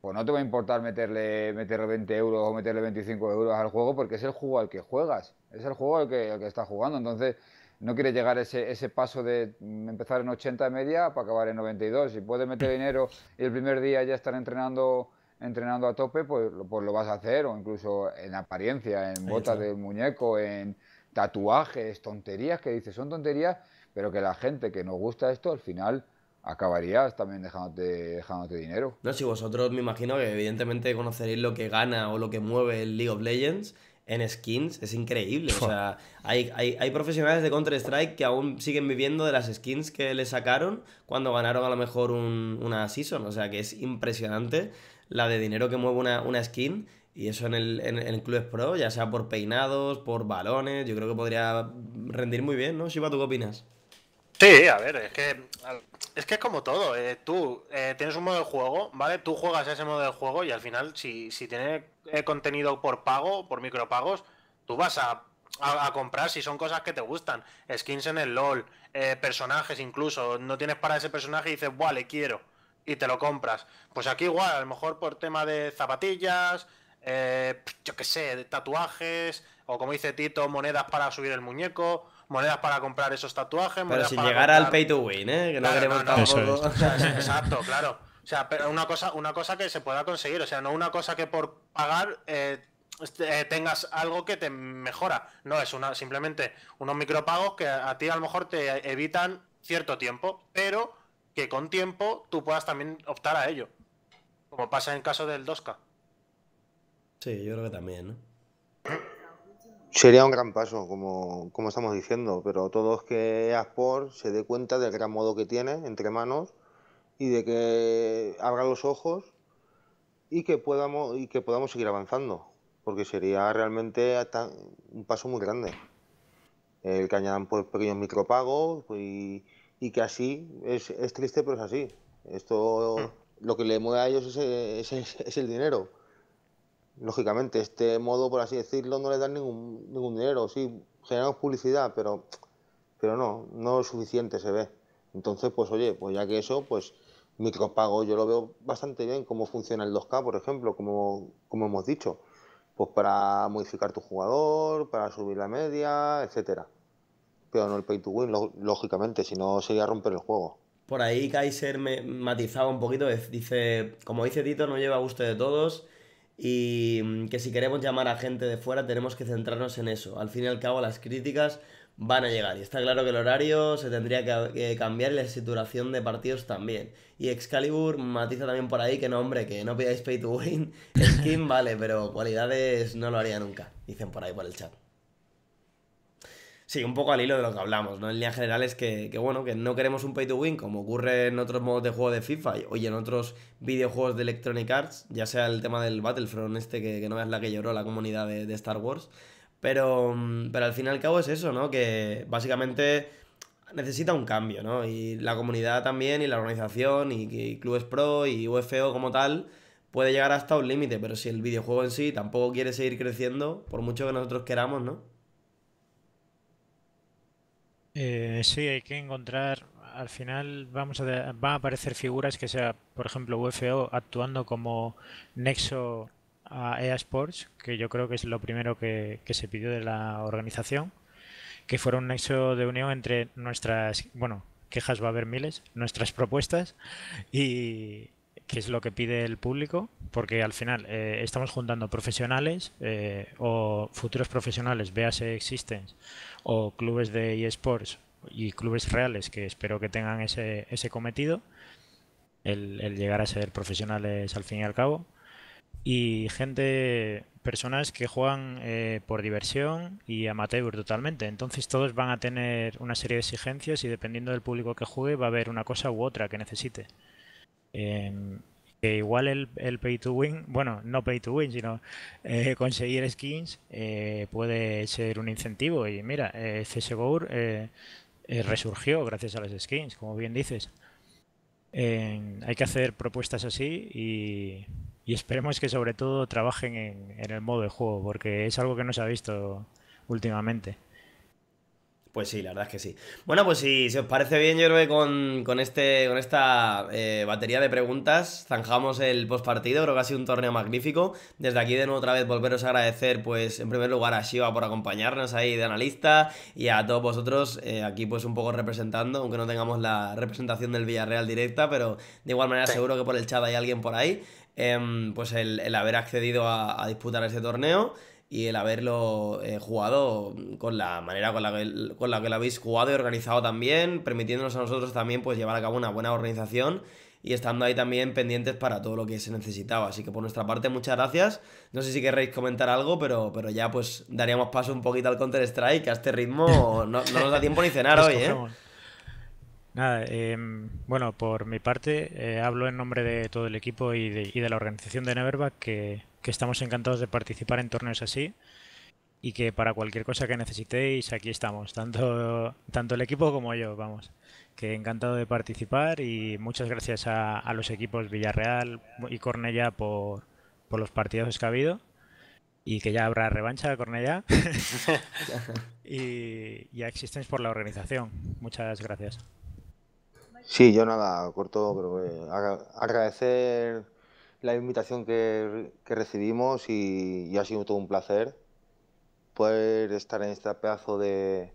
pues no te va a importar meterle, meterle 20 euros o meterle 25 euros al juego porque es el juego al que juegas, es el juego al que, al que estás jugando. Entonces, no quiere llegar ese, ese paso de empezar en 80 de media para acabar en 92. Si puedes meter dinero y el primer día ya estar entrenando entrenando a tope, pues, pues lo vas a hacer, o incluso en apariencia, en botas del muñeco, en tatuajes, tonterías que dices, son tonterías, pero que la gente que nos gusta esto al final acabarías también dejándote, dejándote dinero. No, si vosotros me imagino que evidentemente conoceréis lo que gana o lo que mueve el League of Legends, en skins es increíble. O sea, hay, hay, hay profesionales de Counter-Strike que aún siguen viviendo de las skins que le sacaron cuando ganaron a lo mejor un, una season. O sea, que es impresionante la de dinero que mueve una, una skin. Y eso en el, en, en Clubes Pro, ya sea por peinados, por balones, yo creo que podría rendir muy bien, ¿no? Shiva, ¿tú qué opinas? Sí, a ver, es que es que es como todo. Eh, tú eh, tienes un modo de juego, ¿vale? Tú juegas ese modo de juego y al final, si, si tiene eh, contenido por pago, por micropagos, tú vas a, a, comprar si son cosas que te gustan. Skins en el LOL, eh, personajes incluso. No tienes para ese personaje y dices, buah, le quiero. Y te lo compras. Pues aquí igual, a lo mejor por tema de zapatillas, yo qué sé, de tatuajes O como dice Tito, monedas para subir el muñeco, monedas para comprar esos tatuajes. Pero sin llegar al pay to win, ¿eh? Que no queremos tampoco. exacto, claro. O sea, pero una cosa, una cosa que se pueda conseguir, o sea, no una cosa que por pagar eh, este, eh, tengas algo que te mejora. No, es una simplemente unos micropagos que a ti a lo mejor te evitan cierto tiempo, pero que con tiempo tú puedas también optar a ello. Como pasa en el caso del 2K. Sí, yo creo que también, ¿no? Sería un gran paso, como, como estamos diciendo, pero todo es que Asport se dé cuenta del gran modo que tiene entre manos y de que abra los ojos y que podamos, y que podamos seguir avanzando porque sería realmente un paso muy grande. El que añadan pues, pequeños micropagos pues, y, que así, es, triste pero es así. Esto hmm. lo que le mueve a ellos es, el dinero. Lógicamente, este modo, por así decirlo, no le dan ningún, ningún dinero. Sí, generamos publicidad, pero, pero no, no es suficiente, se ve. Entonces, pues oye, pues ya que eso, pues micropagos yo lo veo bastante bien, cómo funciona el 2K, por ejemplo, como, como hemos dicho pues para modificar tu jugador, para subir la media, etcétera. Pero no el pay to win, lógicamente, si no sería romper el juego. Por ahí Kaiser me matizaba un poquito, dice, como dice Tito, no lleva a gusto de todos y que si queremos llamar a gente de fuera tenemos que centrarnos en eso. Al fin y al cabo las críticas van a llegar. Y está claro que el horario se tendría que, cambiar y la saturación de partidos también. Y Excalibur matiza también por ahí que no, hombre, que no pidáis pay to win. Skin vale, pero cualidades no lo haría nunca. Dicen por ahí por el chat. Sí, un poco al hilo de lo que hablamos, ¿no? En línea general es que, bueno, que no queremos un pay to win como ocurre en otros modos de juego de FIFA y, en otros videojuegos de Electronic Arts, ya sea el tema del Battlefront este, que, no es la que lloró la comunidad de Star Wars, pero, mm, pero al fin y al cabo es eso, ¿no? Que básicamente necesita un cambio, ¿no? Y la comunidad también, y la organización, y, clubes pro, y UFO como tal, puede llegar hasta un límite, pero si el videojuego en sí tampoco quiere seguir creciendo, por mucho que nosotros queramos, ¿no? Eh, sí, hay que encontrar, al final vamos a van a aparecer figuras que sea, por ejemplo, UFO actuando como nexo a EA Sports, que yo creo que es lo primero que, se pidió de la organización, que fuera un nexo de unión entre nuestras, bueno, quejas va a haber miles, nuestras propuestas y qué es lo que pide el público, porque al final eh, estamos juntando profesionales eh, o futuros profesionales, véase Existence o clubes de eSports y clubes reales que espero que tengan ese, ese cometido, el, llegar a ser profesionales al fin y al cabo y gente, personas que juegan eh, por diversión y amateur totalmente. Entonces todos van a tener una serie de exigencias y dependiendo del público que juegue va a haber una cosa u otra que necesite. Em, que igual el, el, pay to win, bueno, no pay to win, sino eh, conseguir skins eh, puede ser un incentivo. Y mira, CSGO resurgió gracias a las skins, como bien dices. Hay que hacer propuestas así y y esperemos que sobre todo trabajen en, el modo de juego, porque es algo que no se ha visto últimamente. Pues sí, la verdad es que sí. Bueno, pues si, os parece bien, yo creo que con, este, con esta eh, batería de preguntas zanjamos el postpartido. Creo que ha sido un torneo magnífico. Desde aquí, de nuevo, otra vez, volveros a agradecer, pues, en primer lugar a Shiva por acompañarnos ahí de analista y a todos vosotros eh, aquí, pues, un poco representando, aunque no tengamos la representación del Villarreal directa, pero de igual manera, seguro que por el chat hay alguien por ahí. Em, pues el, haber accedido a, disputar ese torneo y el haberlo eh, jugado con la manera con la, que, con la que lo habéis jugado y organizado también, permitiéndonos a nosotros también pues llevar a cabo una buena organización y estando ahí también pendientes para todo lo que se necesitaba. Así que por nuestra parte, muchas gracias. No sé si querréis comentar algo, pero, pero ya pues daríamos paso un poquito al Counter-Strike, que a este ritmo no, no nos da tiempo ni cenar hoy, ¿eh? Nada, em, bueno, por mi parte, eh, hablo en nombre de todo el equipo y de, la organización de Neverback que, estamos encantados de participar en torneos así y que para cualquier cosa que necesitéis, aquí estamos, tanto, tanto el equipo como yo, vamos. Que encantado de participar y muchas gracias a, los equipos Villarreal y Cornella por, por los partidos que ha habido y que ya habrá revancha de Cornellá y, y a Existence por la organización. Muchas gracias. Sí, yo nada, corto, pero eh, agradecer la invitación que, recibimos y, ha sido todo un placer poder estar en este pedazo de,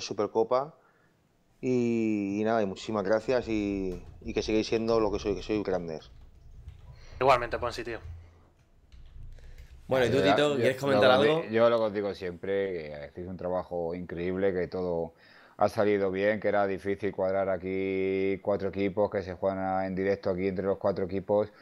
Supercopa. Y, nada, y muchísimas gracias y, que sigáis siendo lo que soy, que soy grandes. Igualmente, Ponsi, tío. Bueno, y tú, Tito, ¿quieres comentar algo? Yo lo que os digo siempre, que hacéis un trabajo increíble, que todo ha salido bien, que era difícil cuadrar aquí cuatro equipos, que se juegan en directo aquí entre los cuatro equipos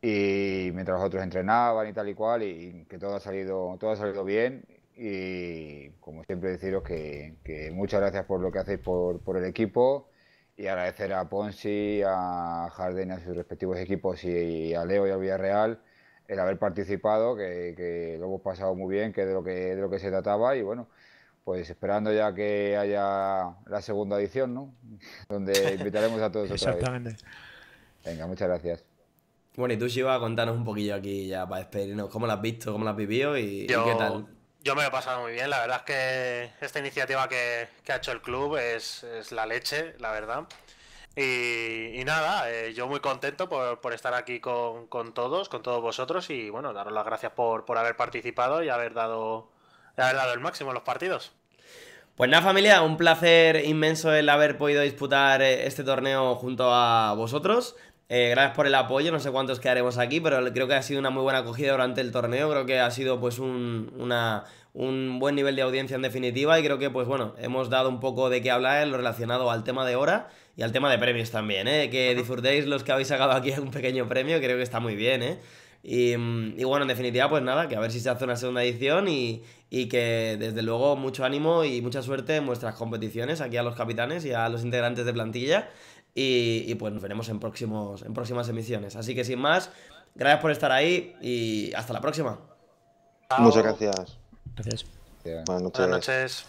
y mientras los otros entrenaban y tal y cual y que todo ha salido todo ha salido bien y como siempre deciros que, muchas gracias por lo que hacéis por, por, el equipo y agradecer a Ponsi, a Harden, a sus respectivos equipos y, a Leo y al Villarreal el haber participado, que, que, lo hemos pasado muy bien, que de lo que de lo que se trataba y bueno, pues esperando ya que haya la segunda edición, ¿no? Donde invitaremos a todos otra Exactamente. Venga, muchas gracias. Bueno, y tú, Shiva, contanos un poquillo aquí ya para despedirnos. ¿Cómo lo has visto? ¿Cómo lo has vivido? Y, qué tal? Yo me lo he pasado muy bien. La verdad es que esta iniciativa que, ha hecho el club es, la leche, la verdad. Y, nada, eh, yo muy contento por, estar aquí con, todos, con todos vosotros y bueno, daros las gracias por, haber participado y haber dado, haber dado el máximo en los partidos. Pues nada familia, un placer inmenso el haber podido disputar eh, este torneo junto a vosotros. Eh, gracias por el apoyo, no sé cuántos quedaremos aquí, pero creo que ha sido una muy buena acogida durante el torneo, creo que ha sido pues un, un buen nivel de audiencia en definitiva y creo que pues bueno, hemos dado un poco de qué hablar en lo relacionado al tema de hora y al tema de premios también, ¿eh? que disfrutéis los que habéis sacado aquí un pequeño premio, creo que está muy bien, ¿eh? Y, bueno, en definitiva, pues nada, que a ver si se hace una segunda edición y, que desde luego mucho ánimo y mucha suerte en vuestras competiciones aquí a los capitanes y a los integrantes de plantilla. Y, pues nos veremos en, próximos, en próximas emisiones. Así que sin más, gracias por estar ahí y hasta la próxima. Muchas gracias. Gracias. Buenas noches.